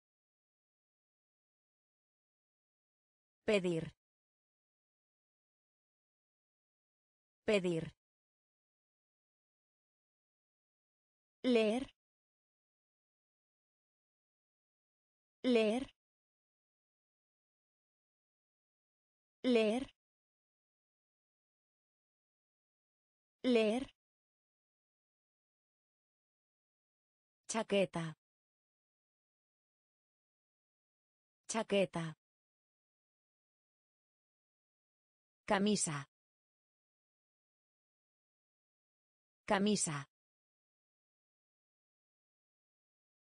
Pedir. Pedir. Leer. Leer. Leer. Leer. Chaqueta. Chaqueta. Camisa. Camisa.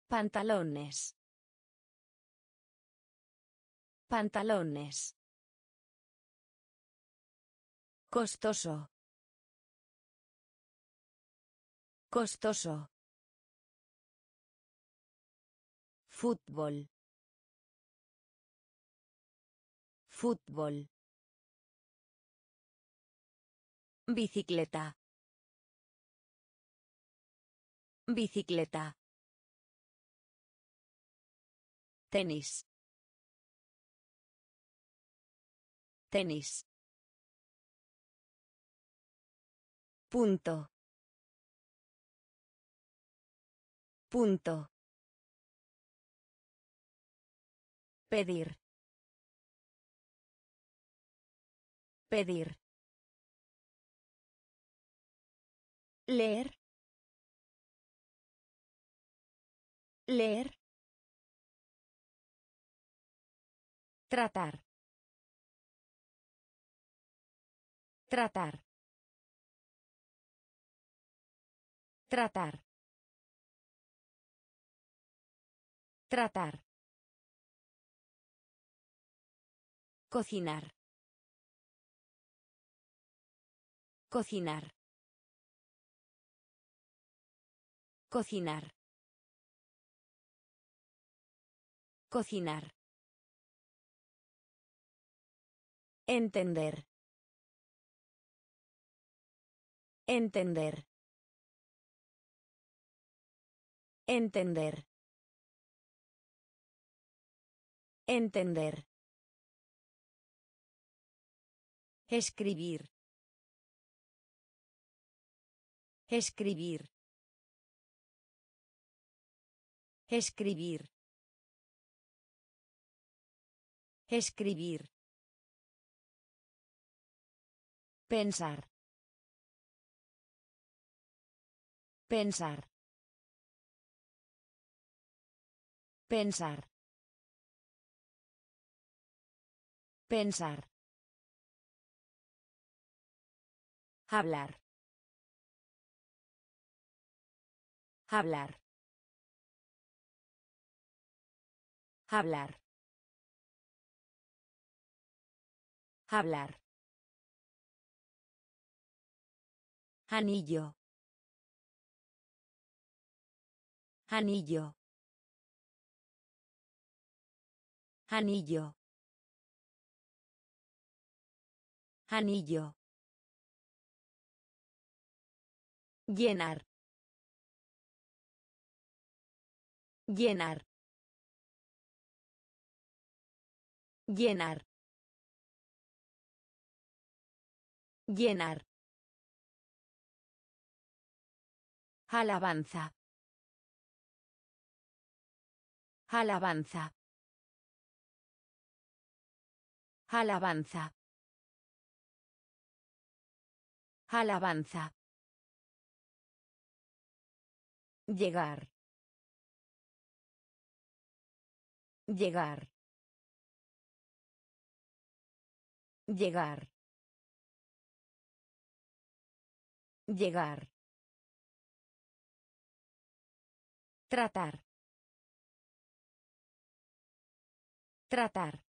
Pantalones. Pantalones. Costoso. Costoso. Fútbol. Fútbol. Bicicleta. Bicicleta. Tenis. Tenis. Punto. Punto. Pedir. Pedir. Leer. Leer. Tratar. Tratar. Tratar. Tratar. Cocinar. Cocinar. Cocinar. Cocinar. Entender. Entender. Entender. Entender. Escribir. Escribir. Escribir. Escribir. Pensar. Pensar. Pensar. Pensar. Hablar. Hablar. Hablar. Hablar. Anillo. Anillo. Anillo. Anillo. Llenar. Llenar. Llenar. Llenar. Alabanza. Alabanza. Alabanza. Alabanza. Llegar. Llegar. Llegar. Llegar. Tratar. Tratar.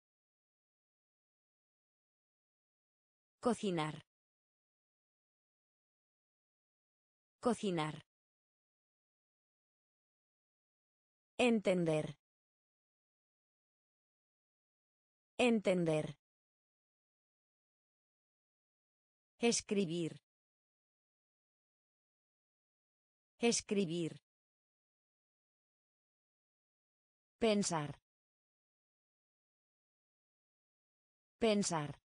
Cocinar. Cocinar. Entender. Entender. Escribir. Escribir. Pensar. Pensar.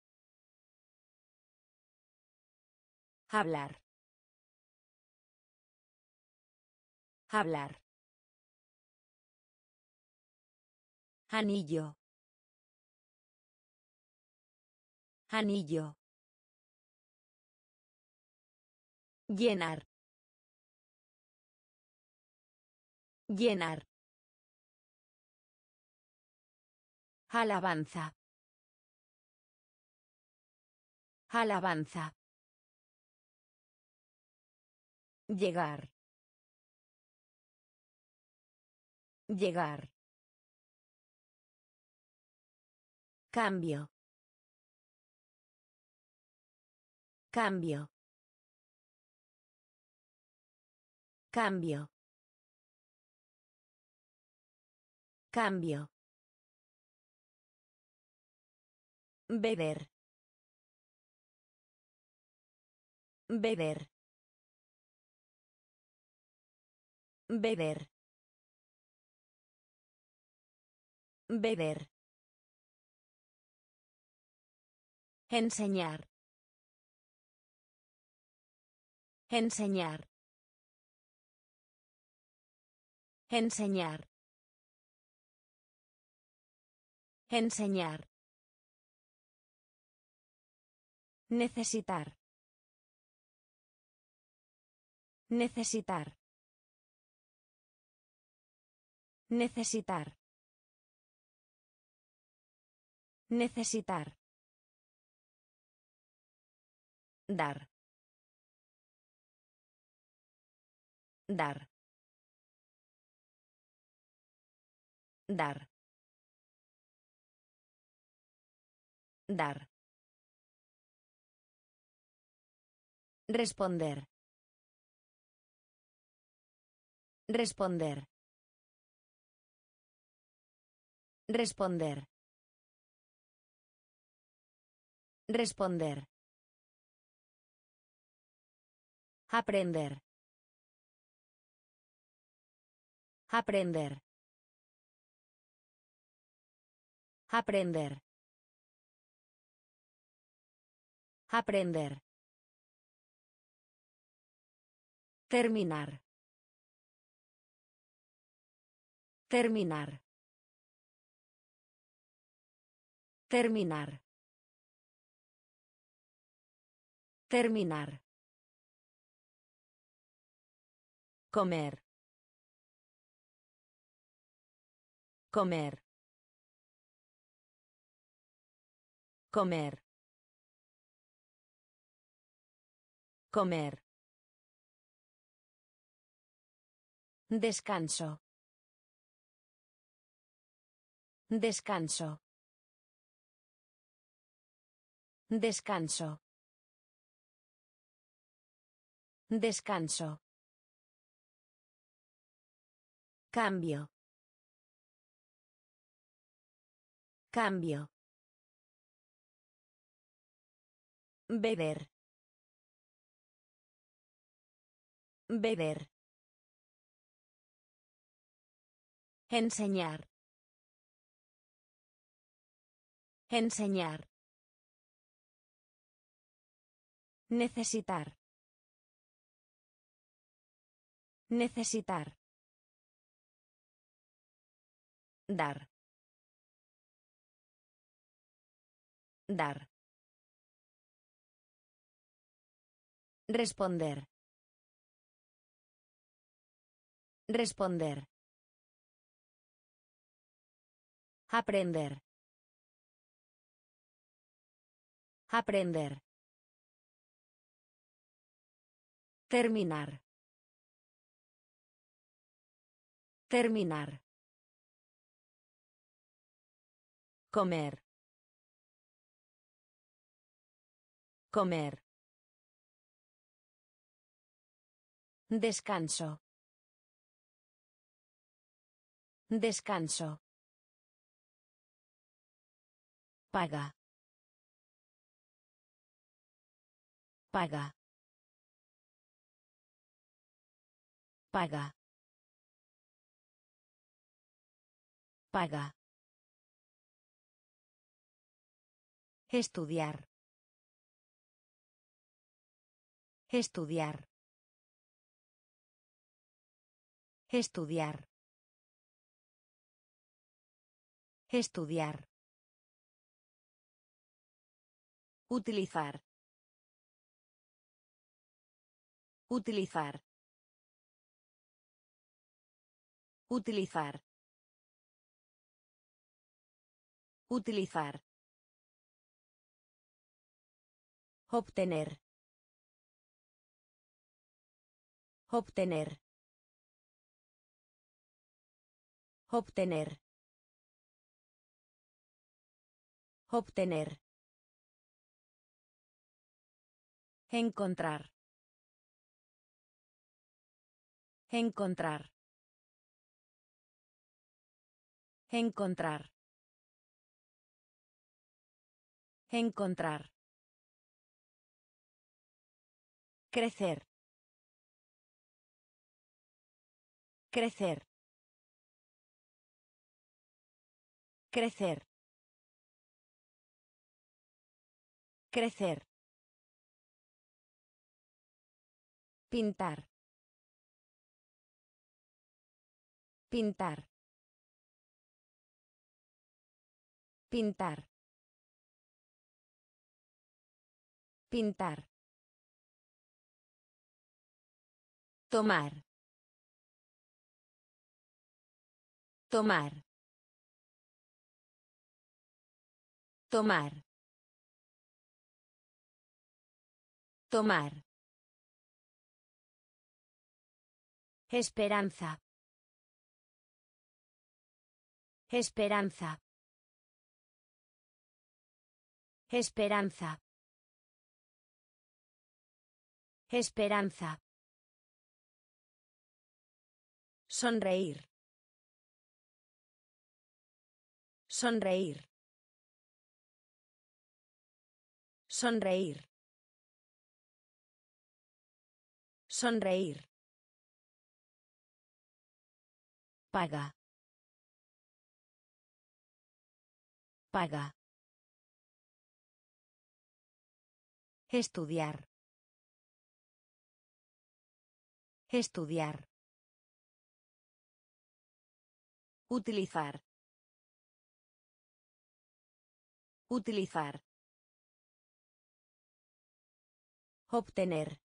Hablar. Hablar. Anillo. Anillo. Llenar. Llenar. Alabanza. Alabanza. Llegar. Llegar. Cambio. Cambio. Cambio. Cambio. Beber. Beber. Beber. Beber. Enseñar. Enseñar. Enseñar. Enseñar. Necesitar. Necesitar. Necesitar. Necesitar. Dar. Dar. Dar. Dar. Responder. Responder. Responder. Responder. Aprender. Aprender. Aprender. Aprender. Terminar. Terminar. Terminar. Terminar. Comer. Comer. Comer. Comer. Descanso. Descanso. Descanso. Descanso. Cambio. Cambio. Beber. Beber. Enseñar. Enseñar. Necesitar. Necesitar. Dar. Dar. Responder. Responder. Aprender. Aprender. Terminar. Terminar. Comer. Comer. Descanso. Descanso. Paga. Paga. Paga. Paga. Estudiar. Estudiar. Estudiar. Estudiar. Utilizar. Utilizar. Utilizar. Utilizar. Obtener. Obtener. Obtener. Obtener. Encontrar. Encontrar. Encontrar. Encontrar. Crecer. Crecer. Crecer. Crecer. Pintar. Pintar. Pintar. Pintar. Tomar. Tomar. Tomar. Tomar. Esperanza. Esperanza. Esperanza. Esperanza. Sonreír. Sonreír. Sonreír. Sonreír. Paga. Paga. Estudiar. Estudiar. Utilizar. Utilizar. Obtener.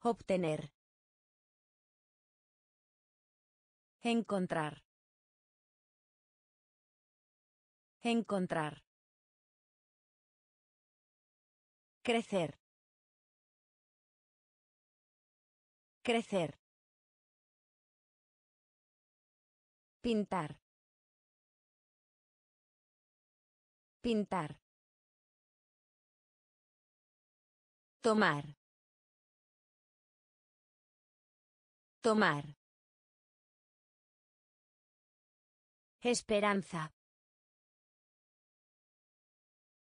Obtener. Encontrar. Encontrar. Crecer. Crecer. Pintar. Pintar. Tomar. Tomar. Esperanza.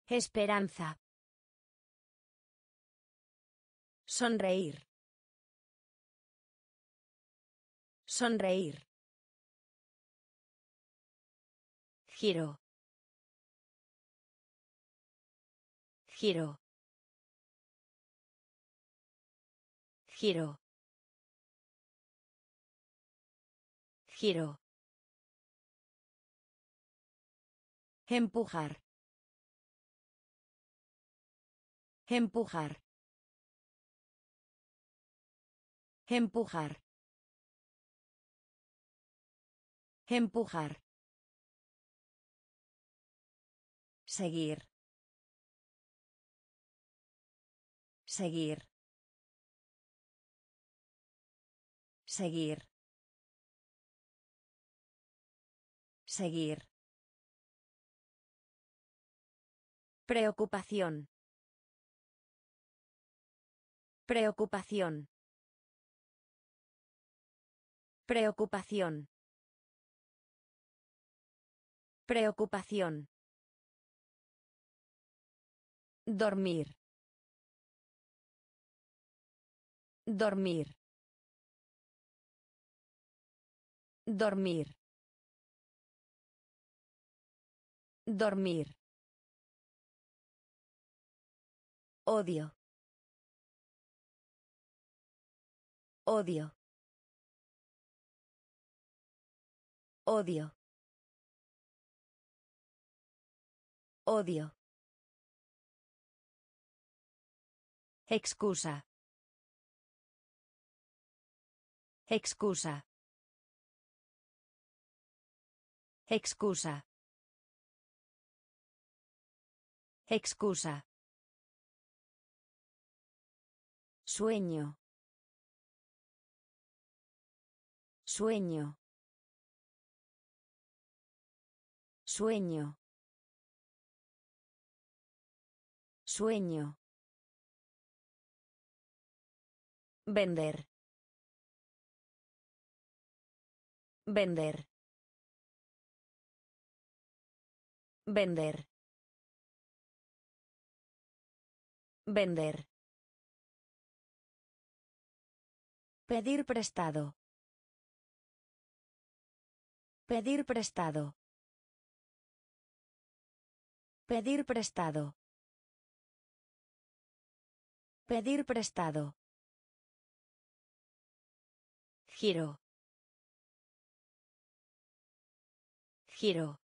Esperanza. Sonreír. Sonreír. Giro. Giro. Giro. Giro. Empujar. Empujar. Empujar. Empujar. Seguir. Seguir. Seguir. Seguir. Preocupación. Preocupación. Preocupación. Preocupación. Dormir. Dormir. Dormir. Dormir. Odio. Odio. Odio. Odio. Excusa. Excusa. Excusa. Excusa. Sueño. Sueño. Sueño. Sueño. Vender. Vender. Vender. Vender. Pedir prestado. Pedir prestado. Pedir prestado. Pedir prestado. Giro. Giro.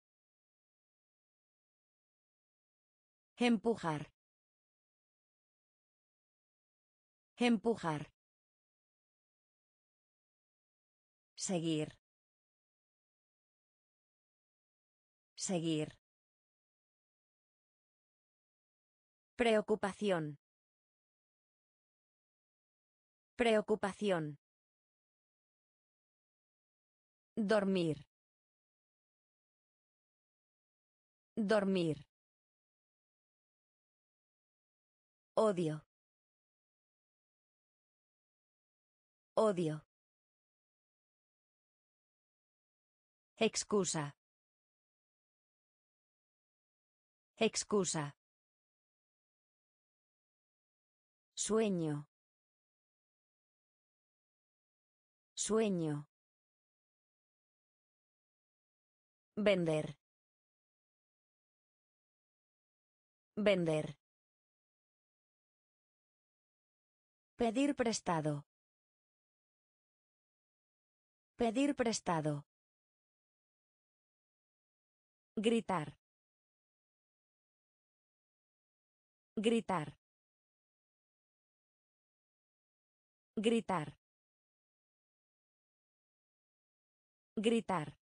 Empujar. Empujar. Seguir. Seguir. Preocupación. Preocupación. Dormir. Dormir. Odio. Odio. Excusa. Excusa. Sueño. Sueño. Vender. Vender. Pedir prestado. Pedir prestado. Gritar. Gritar. Gritar. Gritar.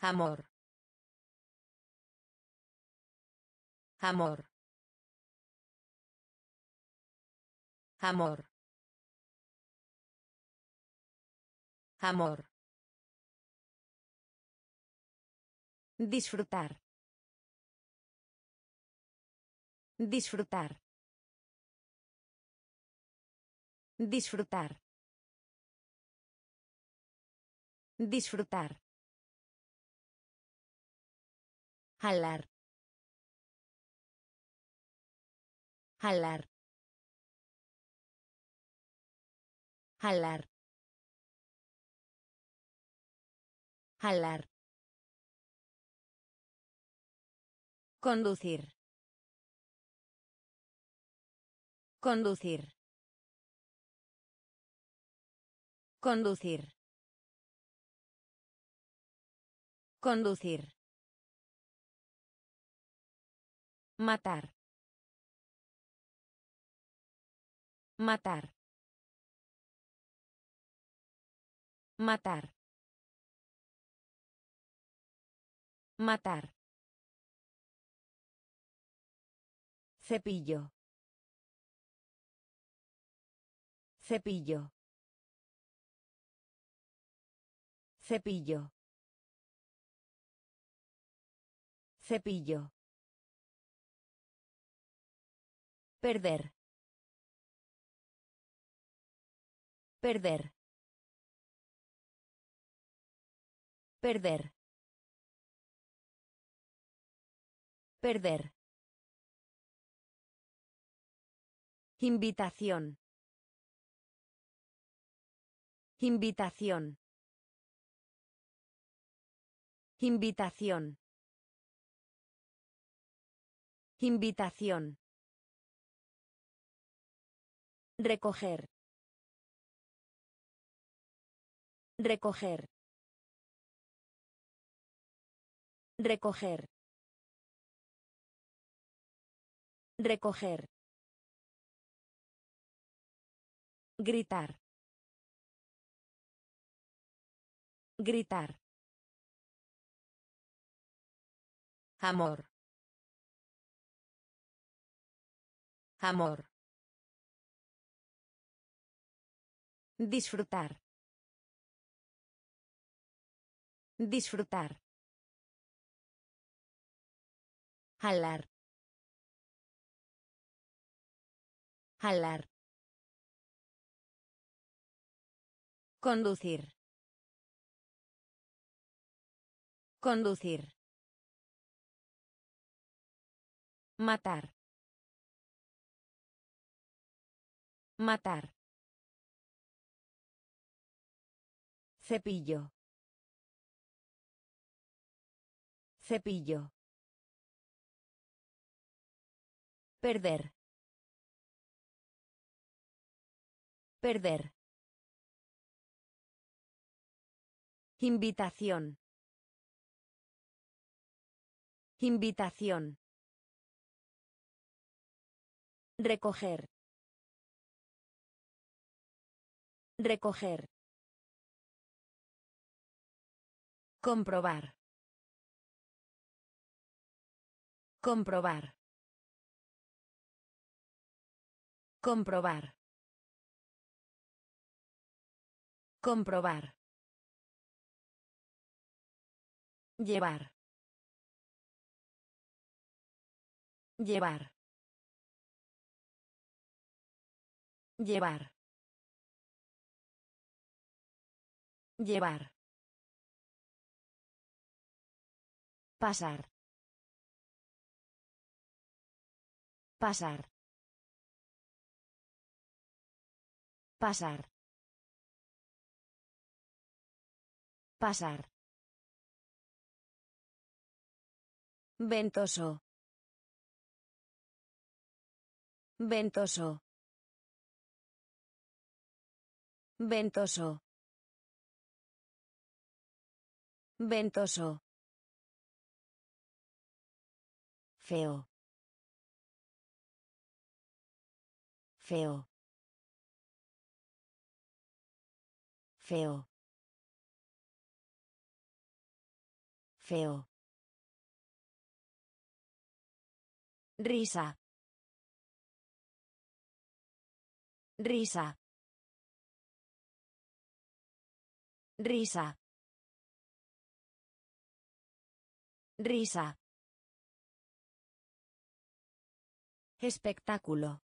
Amor. Amor. Amor. Amor. Disfrutar. Disfrutar. Disfrutar. Disfrutar. Jalar. Jalar. Jalar. Jalar. Conducir. Conducir. Conducir. Conducir. Matar. Matar. Matar. Matar. Cepillo. Cepillo. Cepillo. Cepillo. Perder. Perder. Perder. Perder. Invitación. Invitación. Invitación. Invitación. Recoger. Recoger. Recoger. Recoger. Gritar. Gritar. Amor. Amor. Disfrutar. Disfrutar. Jalar. Jalar. Conducir. Conducir. Matar. Matar. Cepillo. Cepillo. Perder. Perder. Invitación. Invitación. Recoger. Recoger. Comprobar. Comprobar. Comprobar. Comprobar. Llevar. Llevar. Llevar. Llevar. Pasar. Pasar. Pasar. Pasar. Ventoso. Ventoso. Ventoso. Ventoso. Feo. Feo. Feo. Feo. Risa. Risa. Risa. Risa. Espectáculo.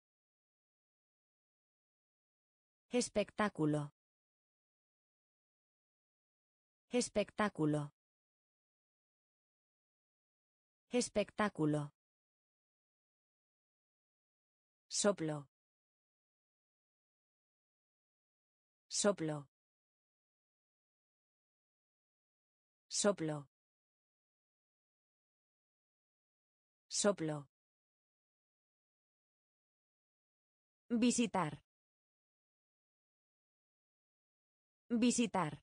Espectáculo. Espectáculo. Espectáculo. Soplo. Soplo. Soplo. Soplo. Visitar. Visitar.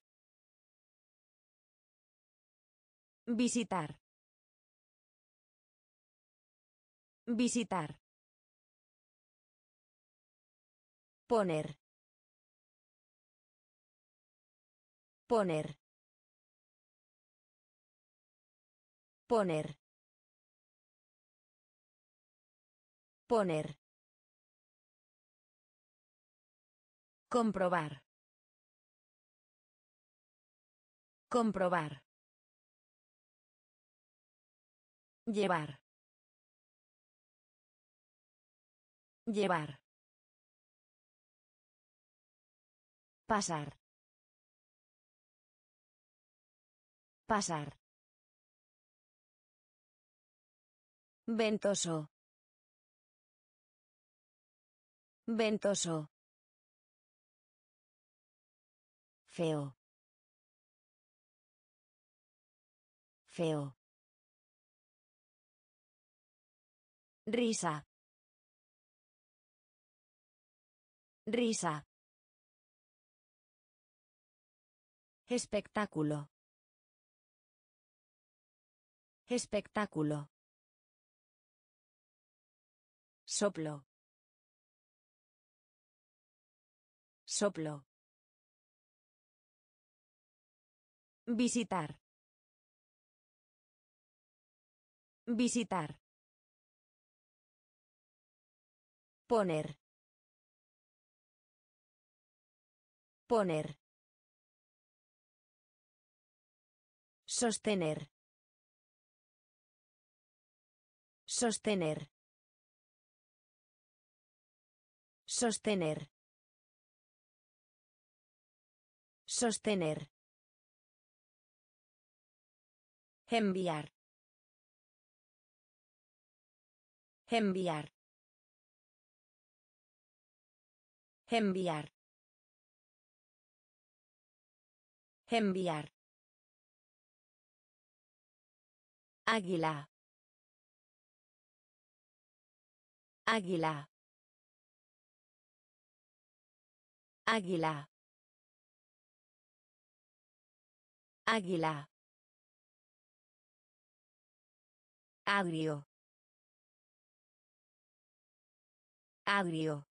Visitar. Visitar. Poner. Poner. Poner. Poner. Comprobar. Comprobar. Llevar. Llevar. Pasar. Pasar. Ventoso. Ventoso. Feo. Feo. Risa. Risa. Espectáculo. Espectáculo. Soplo. Soplo. Visitar. Visitar. Poner. Poner. Sostener. Sostener. Sostener. Sostener. Enviar. Enviar. Enviar. Enviar. Águila. Águila. Águila. Águila. Agrio. Agrio.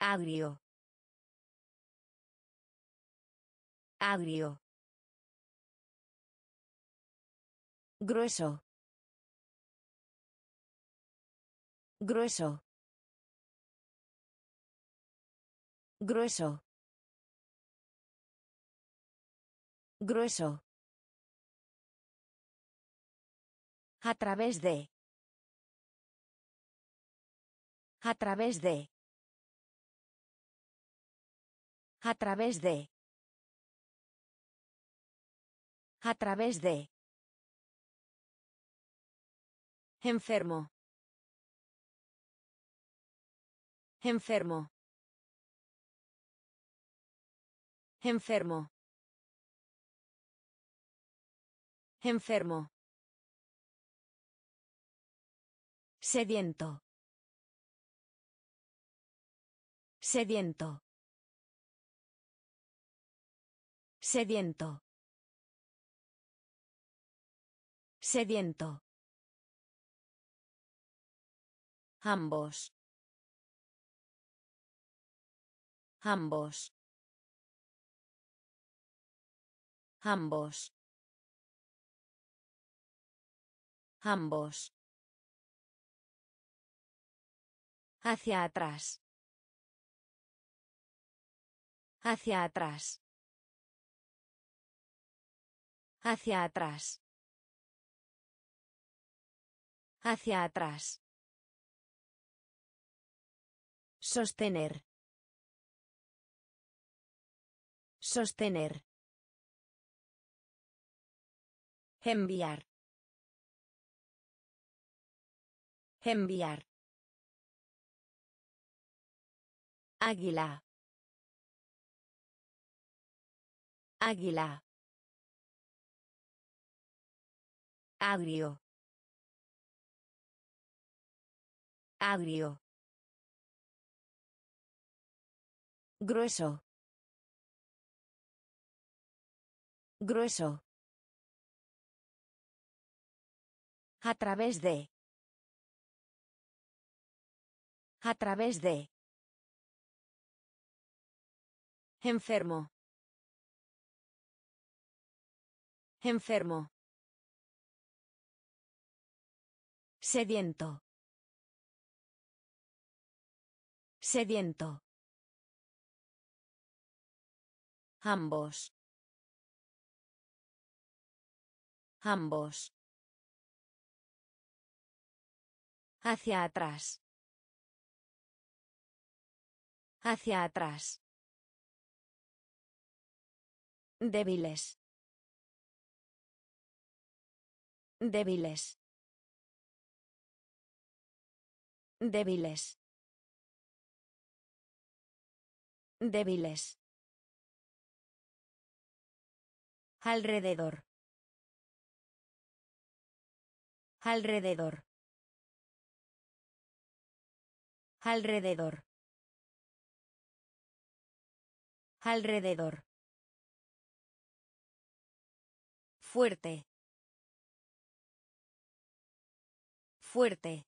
Agrio. Agrio. Grueso. Grueso. Grueso. Grueso. A través de. A través de. A través de. A través de. Enfermo. Enfermo. Enfermo. Enfermo. Sediento. Sediento. Sediento. Sediento. Ambos. Ambos. Ambos. Ambos. Hacia atrás. Hacia atrás. Hacia atrás. Hacia atrás. Sostener. Sostener. Enviar. Enviar. Águila. Águila. Agrio. Agrio. Grueso. Grueso. A través de. A través de. Enfermo. Enfermo. Sediento. Sediento. Ambos. Ambos. Hacia atrás. Hacia atrás. Débiles. Débiles. Débiles. Débiles. Alrededor. Alrededor. Alrededor. Alrededor. Fuerte. Fuerte.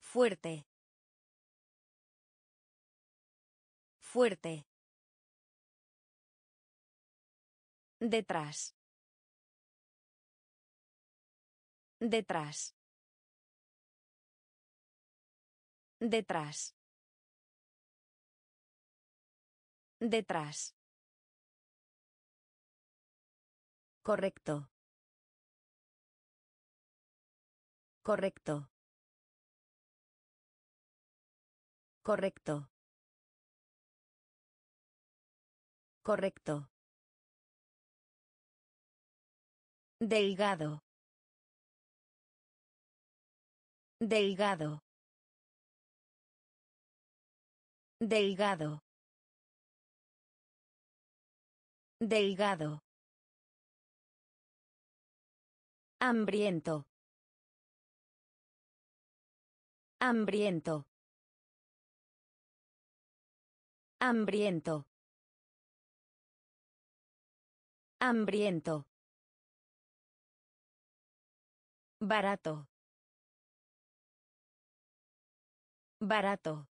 Fuerte. Fuerte. Detrás. Detrás. Detrás. Detrás. Correcto. Correcto. Correcto. Correcto. Delgado. Delgado. Delgado. Delgado. Hambriento. Hambriento. Hambriento. Hambriento. Barato. Barato.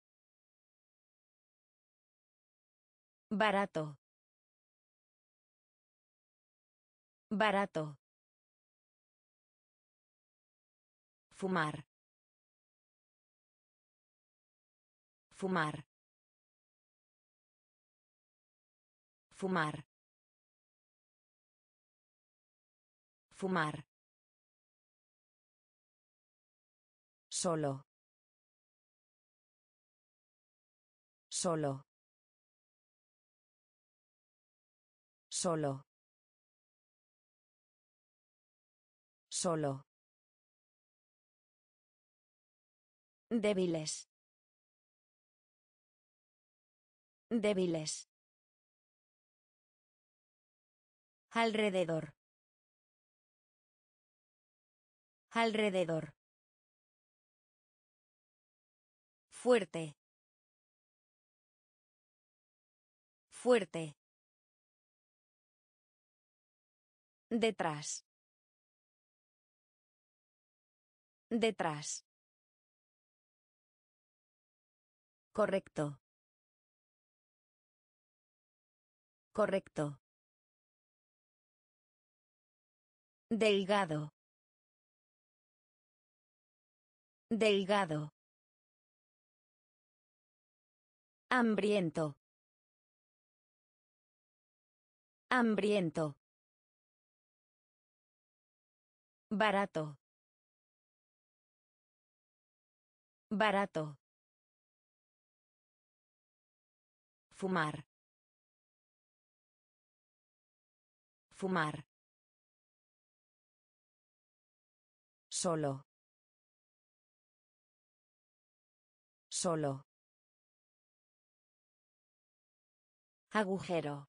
Barato. Barato. Fumar. Fumar. Fumar. Fumar. Solo. Solo. Solo. Solo. Débiles. Débiles. Alrededor. Alrededor. Fuerte. Fuerte. Detrás. Detrás. Correcto. Correcto. Delgado. Delgado. Hambriento. Hambriento. Barato. Barato. Fumar. Fumar. Solo. Solo. Agujero.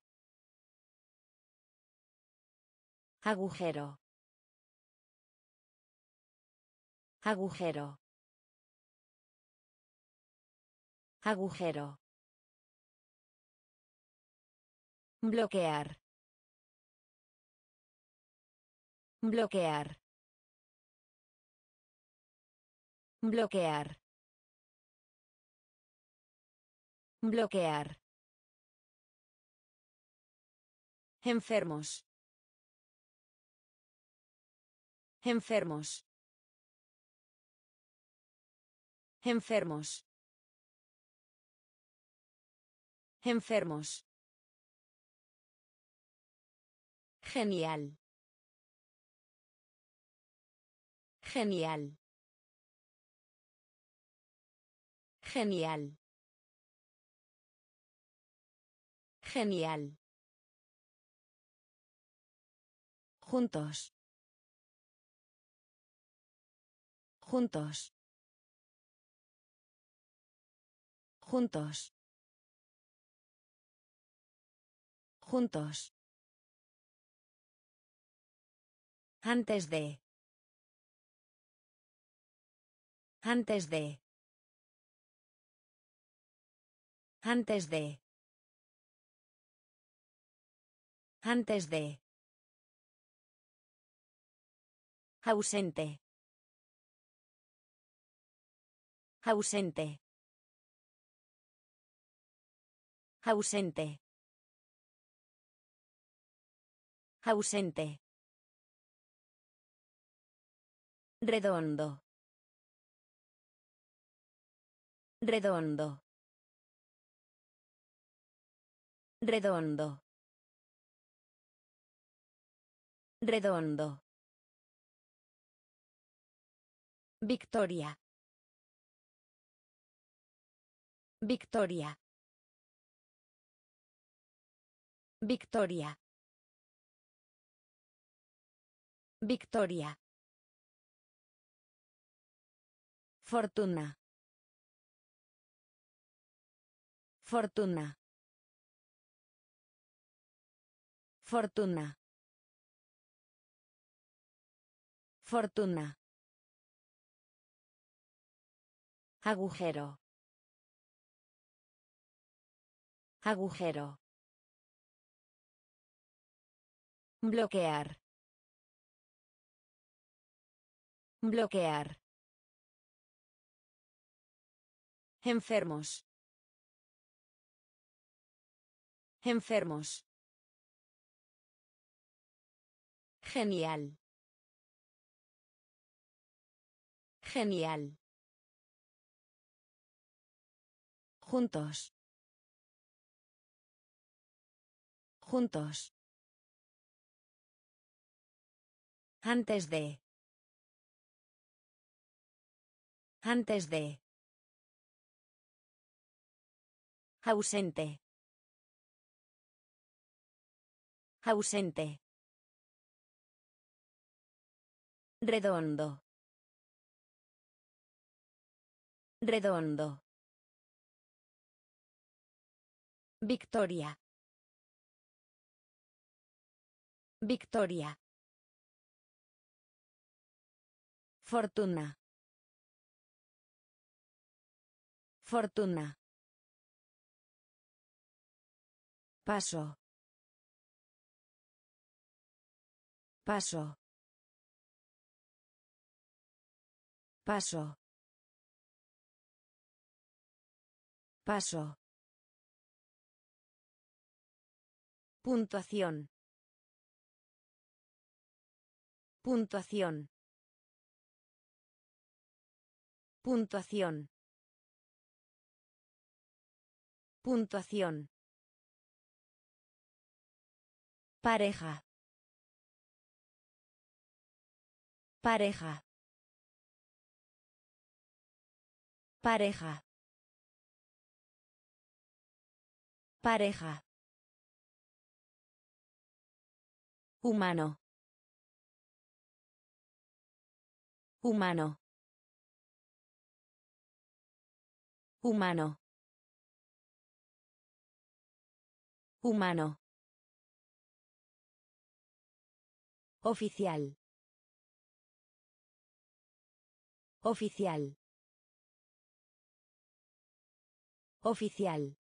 Agujero. Agujero. Agujero. Bloquear. Bloquear. Bloquear. Bloquear. Enfermos. Enfermos. Enfermos. Enfermos. Genial. Genial. Genial. Genial. Juntos. Juntos. Juntos. Juntos. Antes de. Antes de. Antes de. Antes de. Ausente. Ausente. Ausente. Ausente. Redondo. Redondo. Redondo. Redondo. Victoria. Victoria. Victoria. Victoria. Fortuna. Fortuna. Fortuna. Fortuna. Agujero. Agujero. Bloquear. Bloquear. Enfermos. Enfermos. Genial. Genial. Juntos. Juntos. Antes de. Antes de. Ausente. Ausente. Redondo. Redondo. Victoria. Victoria. Fortuna. Fortuna. Paso. Paso. Paso. Paso. Puntuación. Puntuación. Puntuación. Puntuación. Pareja. Pareja. Pareja. Pareja. Humano. Humano. Humano. Humano. Oficial. Oficial. Oficial.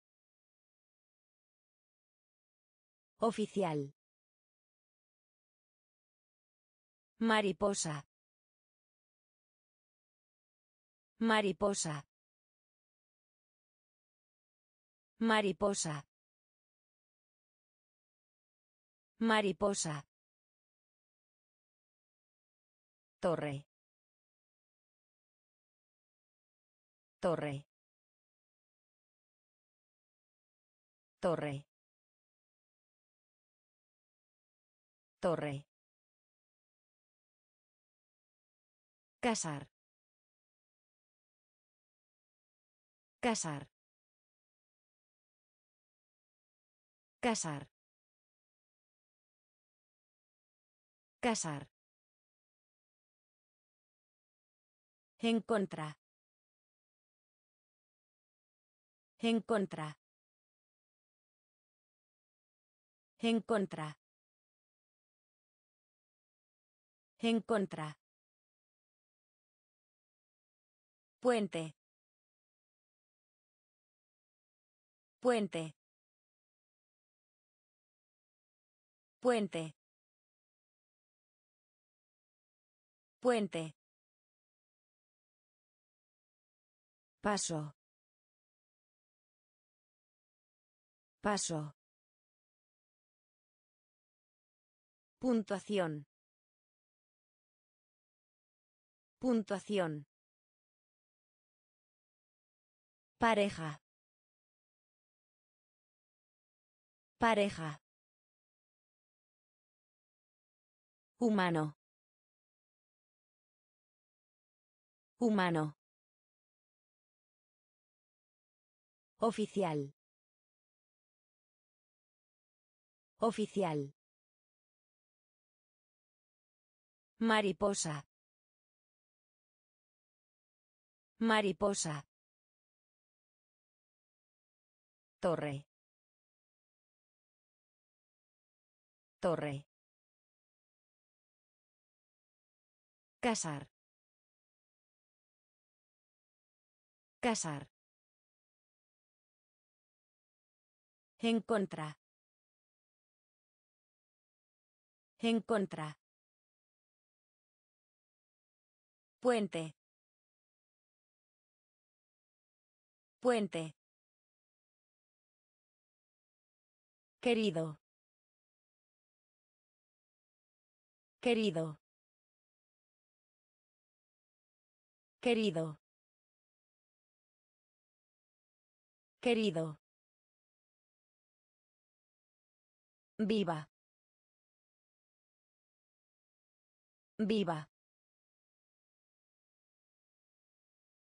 Oficial. Mariposa. Mariposa. Mariposa. Mariposa. Torre. Torre. Torre. Torre. Casar. Casar. Casar. Casar. En contra. En contra. En contra. En contra. Puente. Puente. Puente. Puente. Paso. Paso. Puntuación. Puntuación. Pareja. Pareja. Humano. Humano. Oficial. Oficial. Mariposa. Mariposa. Torre. Torre. Casar. Casar. En contra. En contra. Puente. Puente. Querido. Querido. Querido. Querido. Viva. Viva.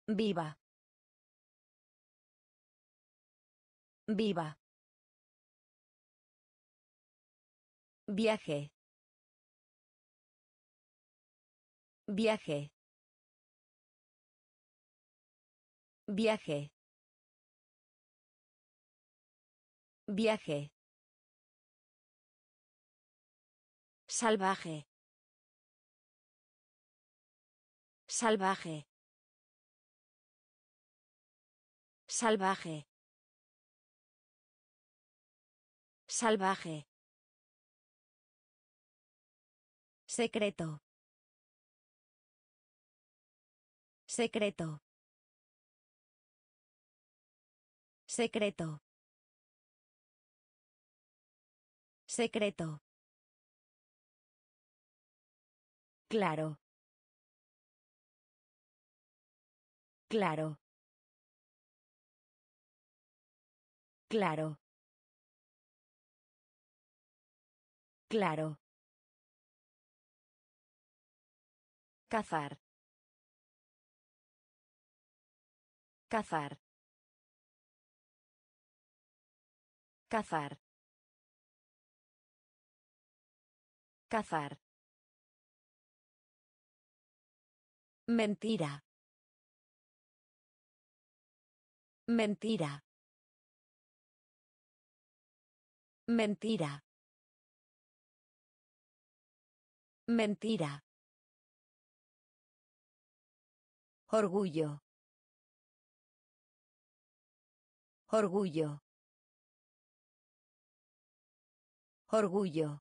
Viva. Viva. Viaje. Viaje. Viaje. Viaje. Salvaje. Salvaje. Salvaje. Salvaje. Secreto. Secreto. Secreto. Secreto. Claro. Claro. Claro. Claro. Cazar. Cazar. Cazar. Cazar. Mentira. Mentira. Mentira. Mentira. Orgullo. Orgullo. Orgullo.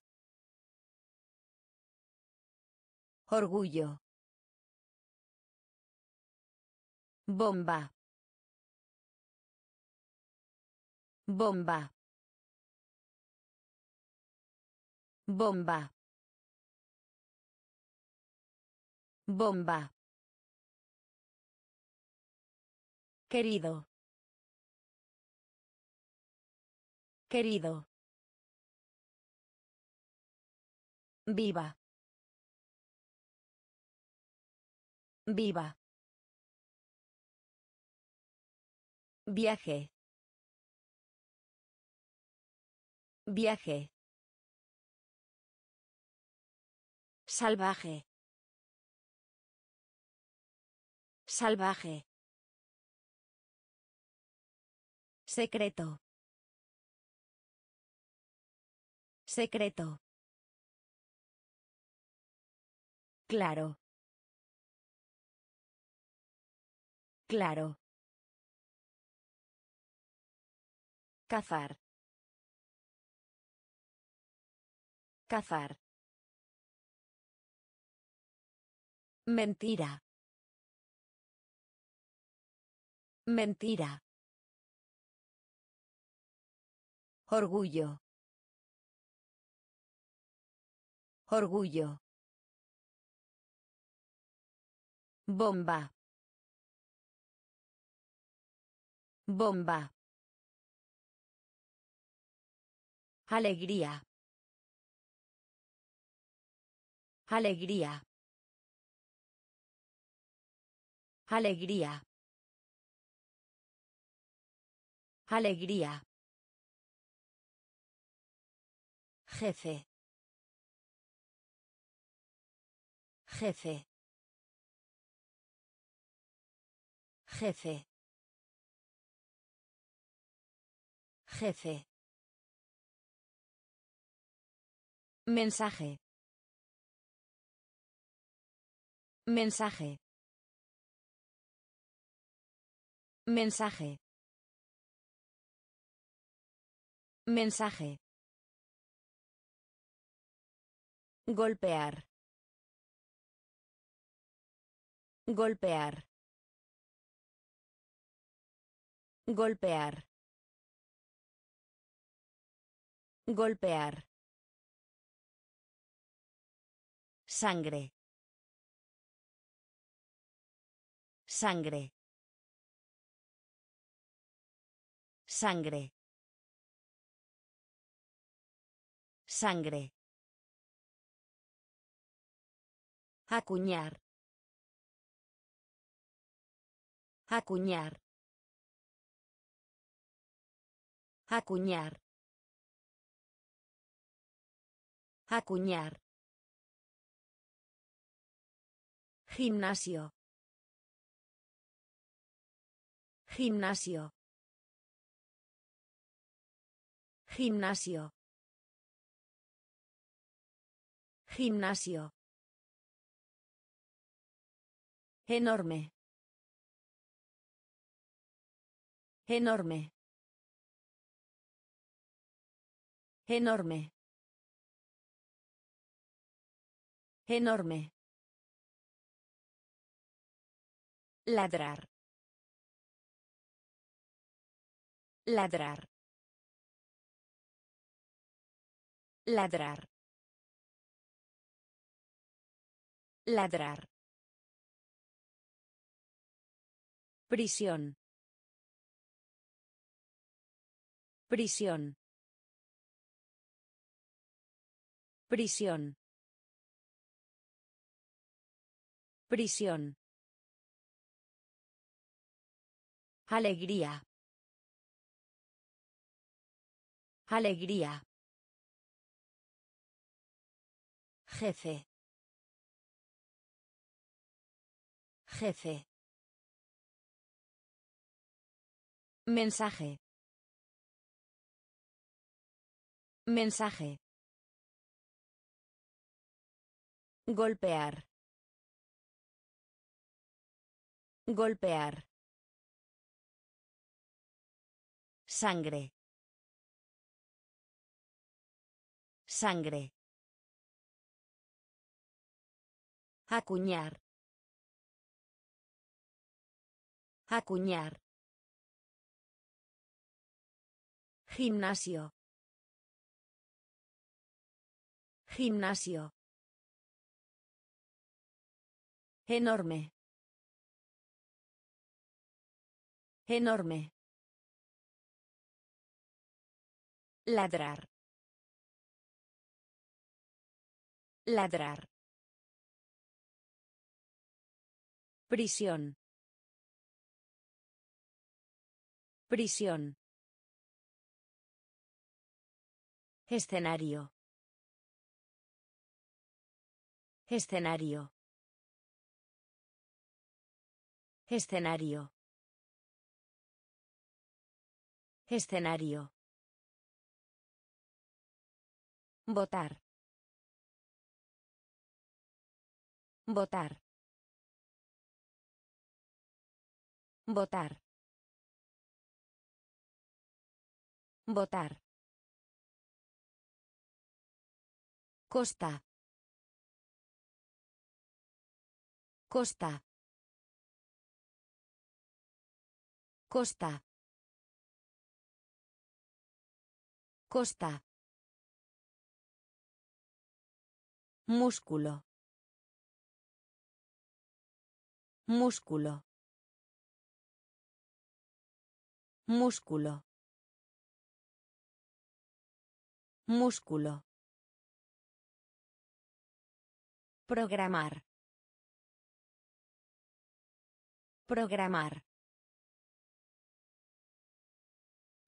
Orgullo. Bomba. Bomba. Bomba. Bomba. Querido. Querido. Viva. Viva. Viaje. Viaje. Salvaje. Salvaje. Secreto. Secreto. Claro. Claro. Cazar. Cazar. Mentira. Mentira. Orgullo. Orgullo. Bomba. Bomba. Alegría. Alegría. Alegría. Alegría. Jefe. Jefe. Jefe. Jefe. Mensaje. Mensaje. Mensaje. Mensaje. Golpear. Golpear. Golpear. Golpear. Sangre. Sangre. Sangre. Sangre. Acuñar. Acuñar. Acuñar. Acuñar. Gimnasio. Gimnasio. Gimnasio. Gimnasio. Enorme. Enorme. Enorme. Enorme. Ladrar. Ladrar. Ladrar. Ladrar. Prisión. Prisión. Prisión. Prisión. Alegría. Alegría. Jefe. Jefe. Mensaje. Mensaje. Golpear. Golpear. Sangre. Sangre. Acuñar. Acuñar. Gimnasio. Gimnasio. Enorme. Enorme. Ladrar. Ladrar. Prisión. Prisión. Escenario. Escenario. Escenario. Escenario. Votar. Votar. Votar. Votar. Costa. Costa. Costa. Costa. Músculo. Músculo. Músculo. Músculo. Programar. Programar.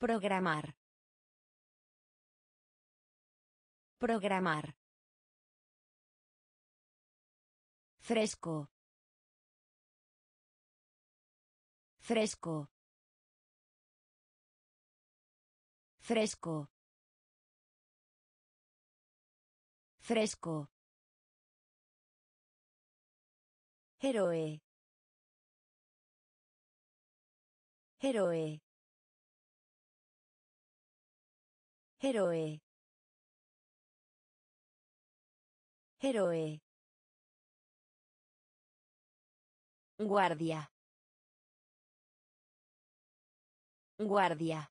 Programar. Programar. Fresco. Fresco. Fresco. Fresco. Héroe. Héroe. Héroe. Héroe. Guardia. Guardia.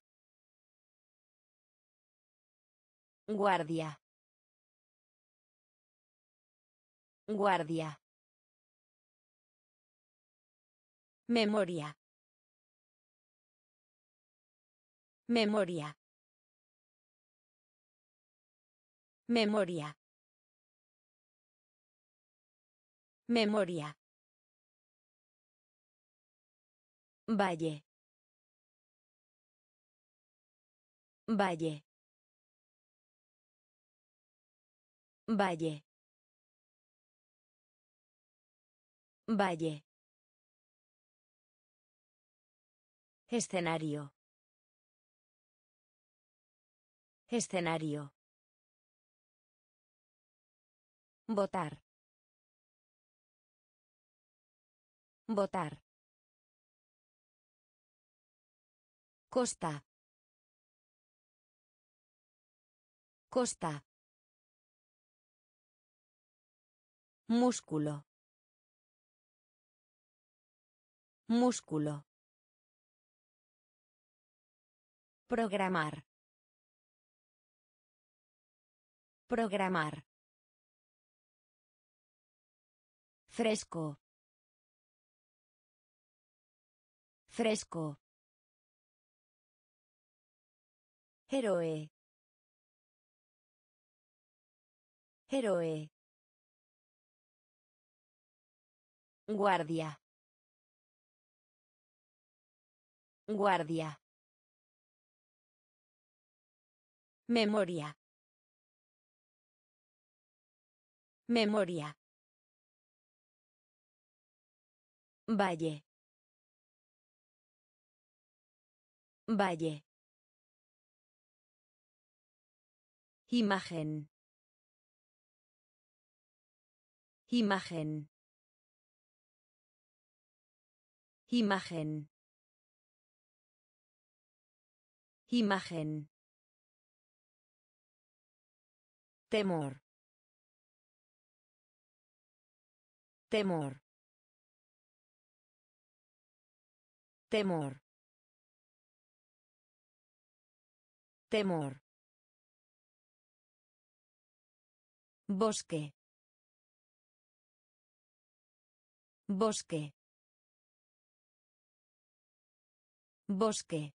Guardia. Guardia. Memoria. Memoria. Memoria. Memoria. Valle. Valle. Valle. Valle. Escenario. Escenario. Votar. Votar. Costa. Costa. Músculo. Músculo. Programar. Programar. Fresco. Fresco. Héroe. Héroe. Guardia. Guardia. Memoria. Memoria. Valle. Valle. Imagen. Imagen. Imagen. Imagen. Temor. Temor. Temor. Temor. Bosque. Bosque. Bosque.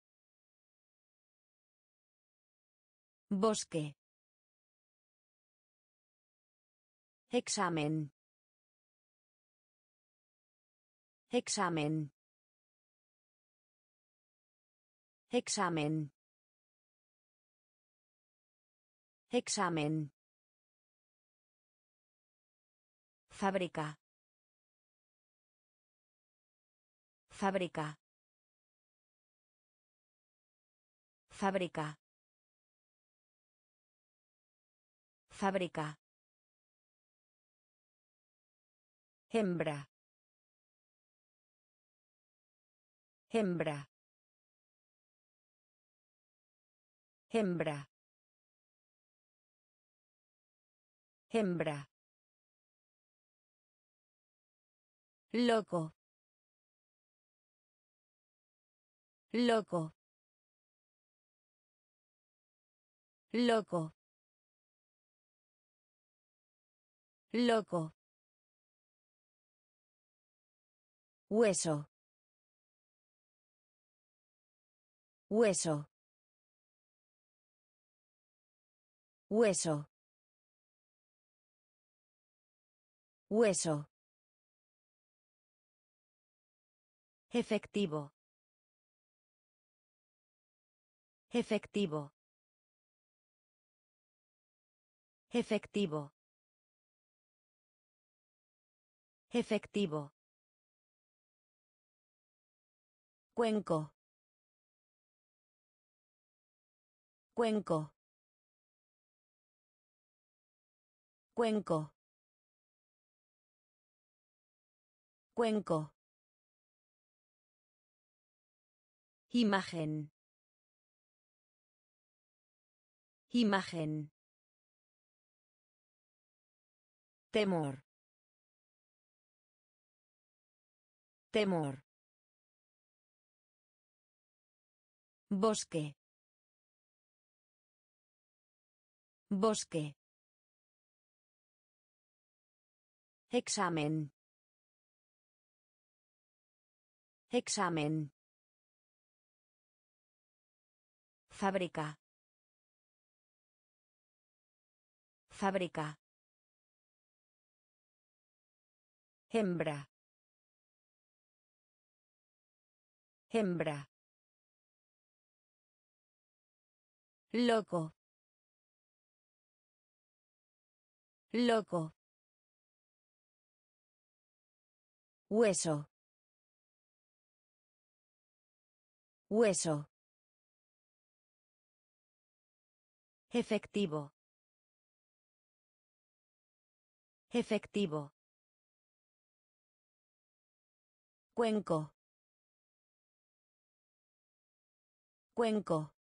Bosque. Examen. Examen. Examen. Examen. Fábrica. Fábrica. Fábrica. Fábrica. Hembra. Hembra. Hembra. Hembra. Loco. Loco. Loco. Loco. Hueso. Hueso. Hueso. Hueso. Efectivo. Efectivo. Efectivo. Efectivo. Cuenco. Cuenco. Cuenco. Cuenco. Imagen. Imagen. Temor. Temor. Bosque. Bosque. Examen. Examen. Fábrica. Fábrica. Hembra. Hembra. Loco. Loco. Hueso. Hueso. Efectivo. Efectivo. Cuenco. Cuenco.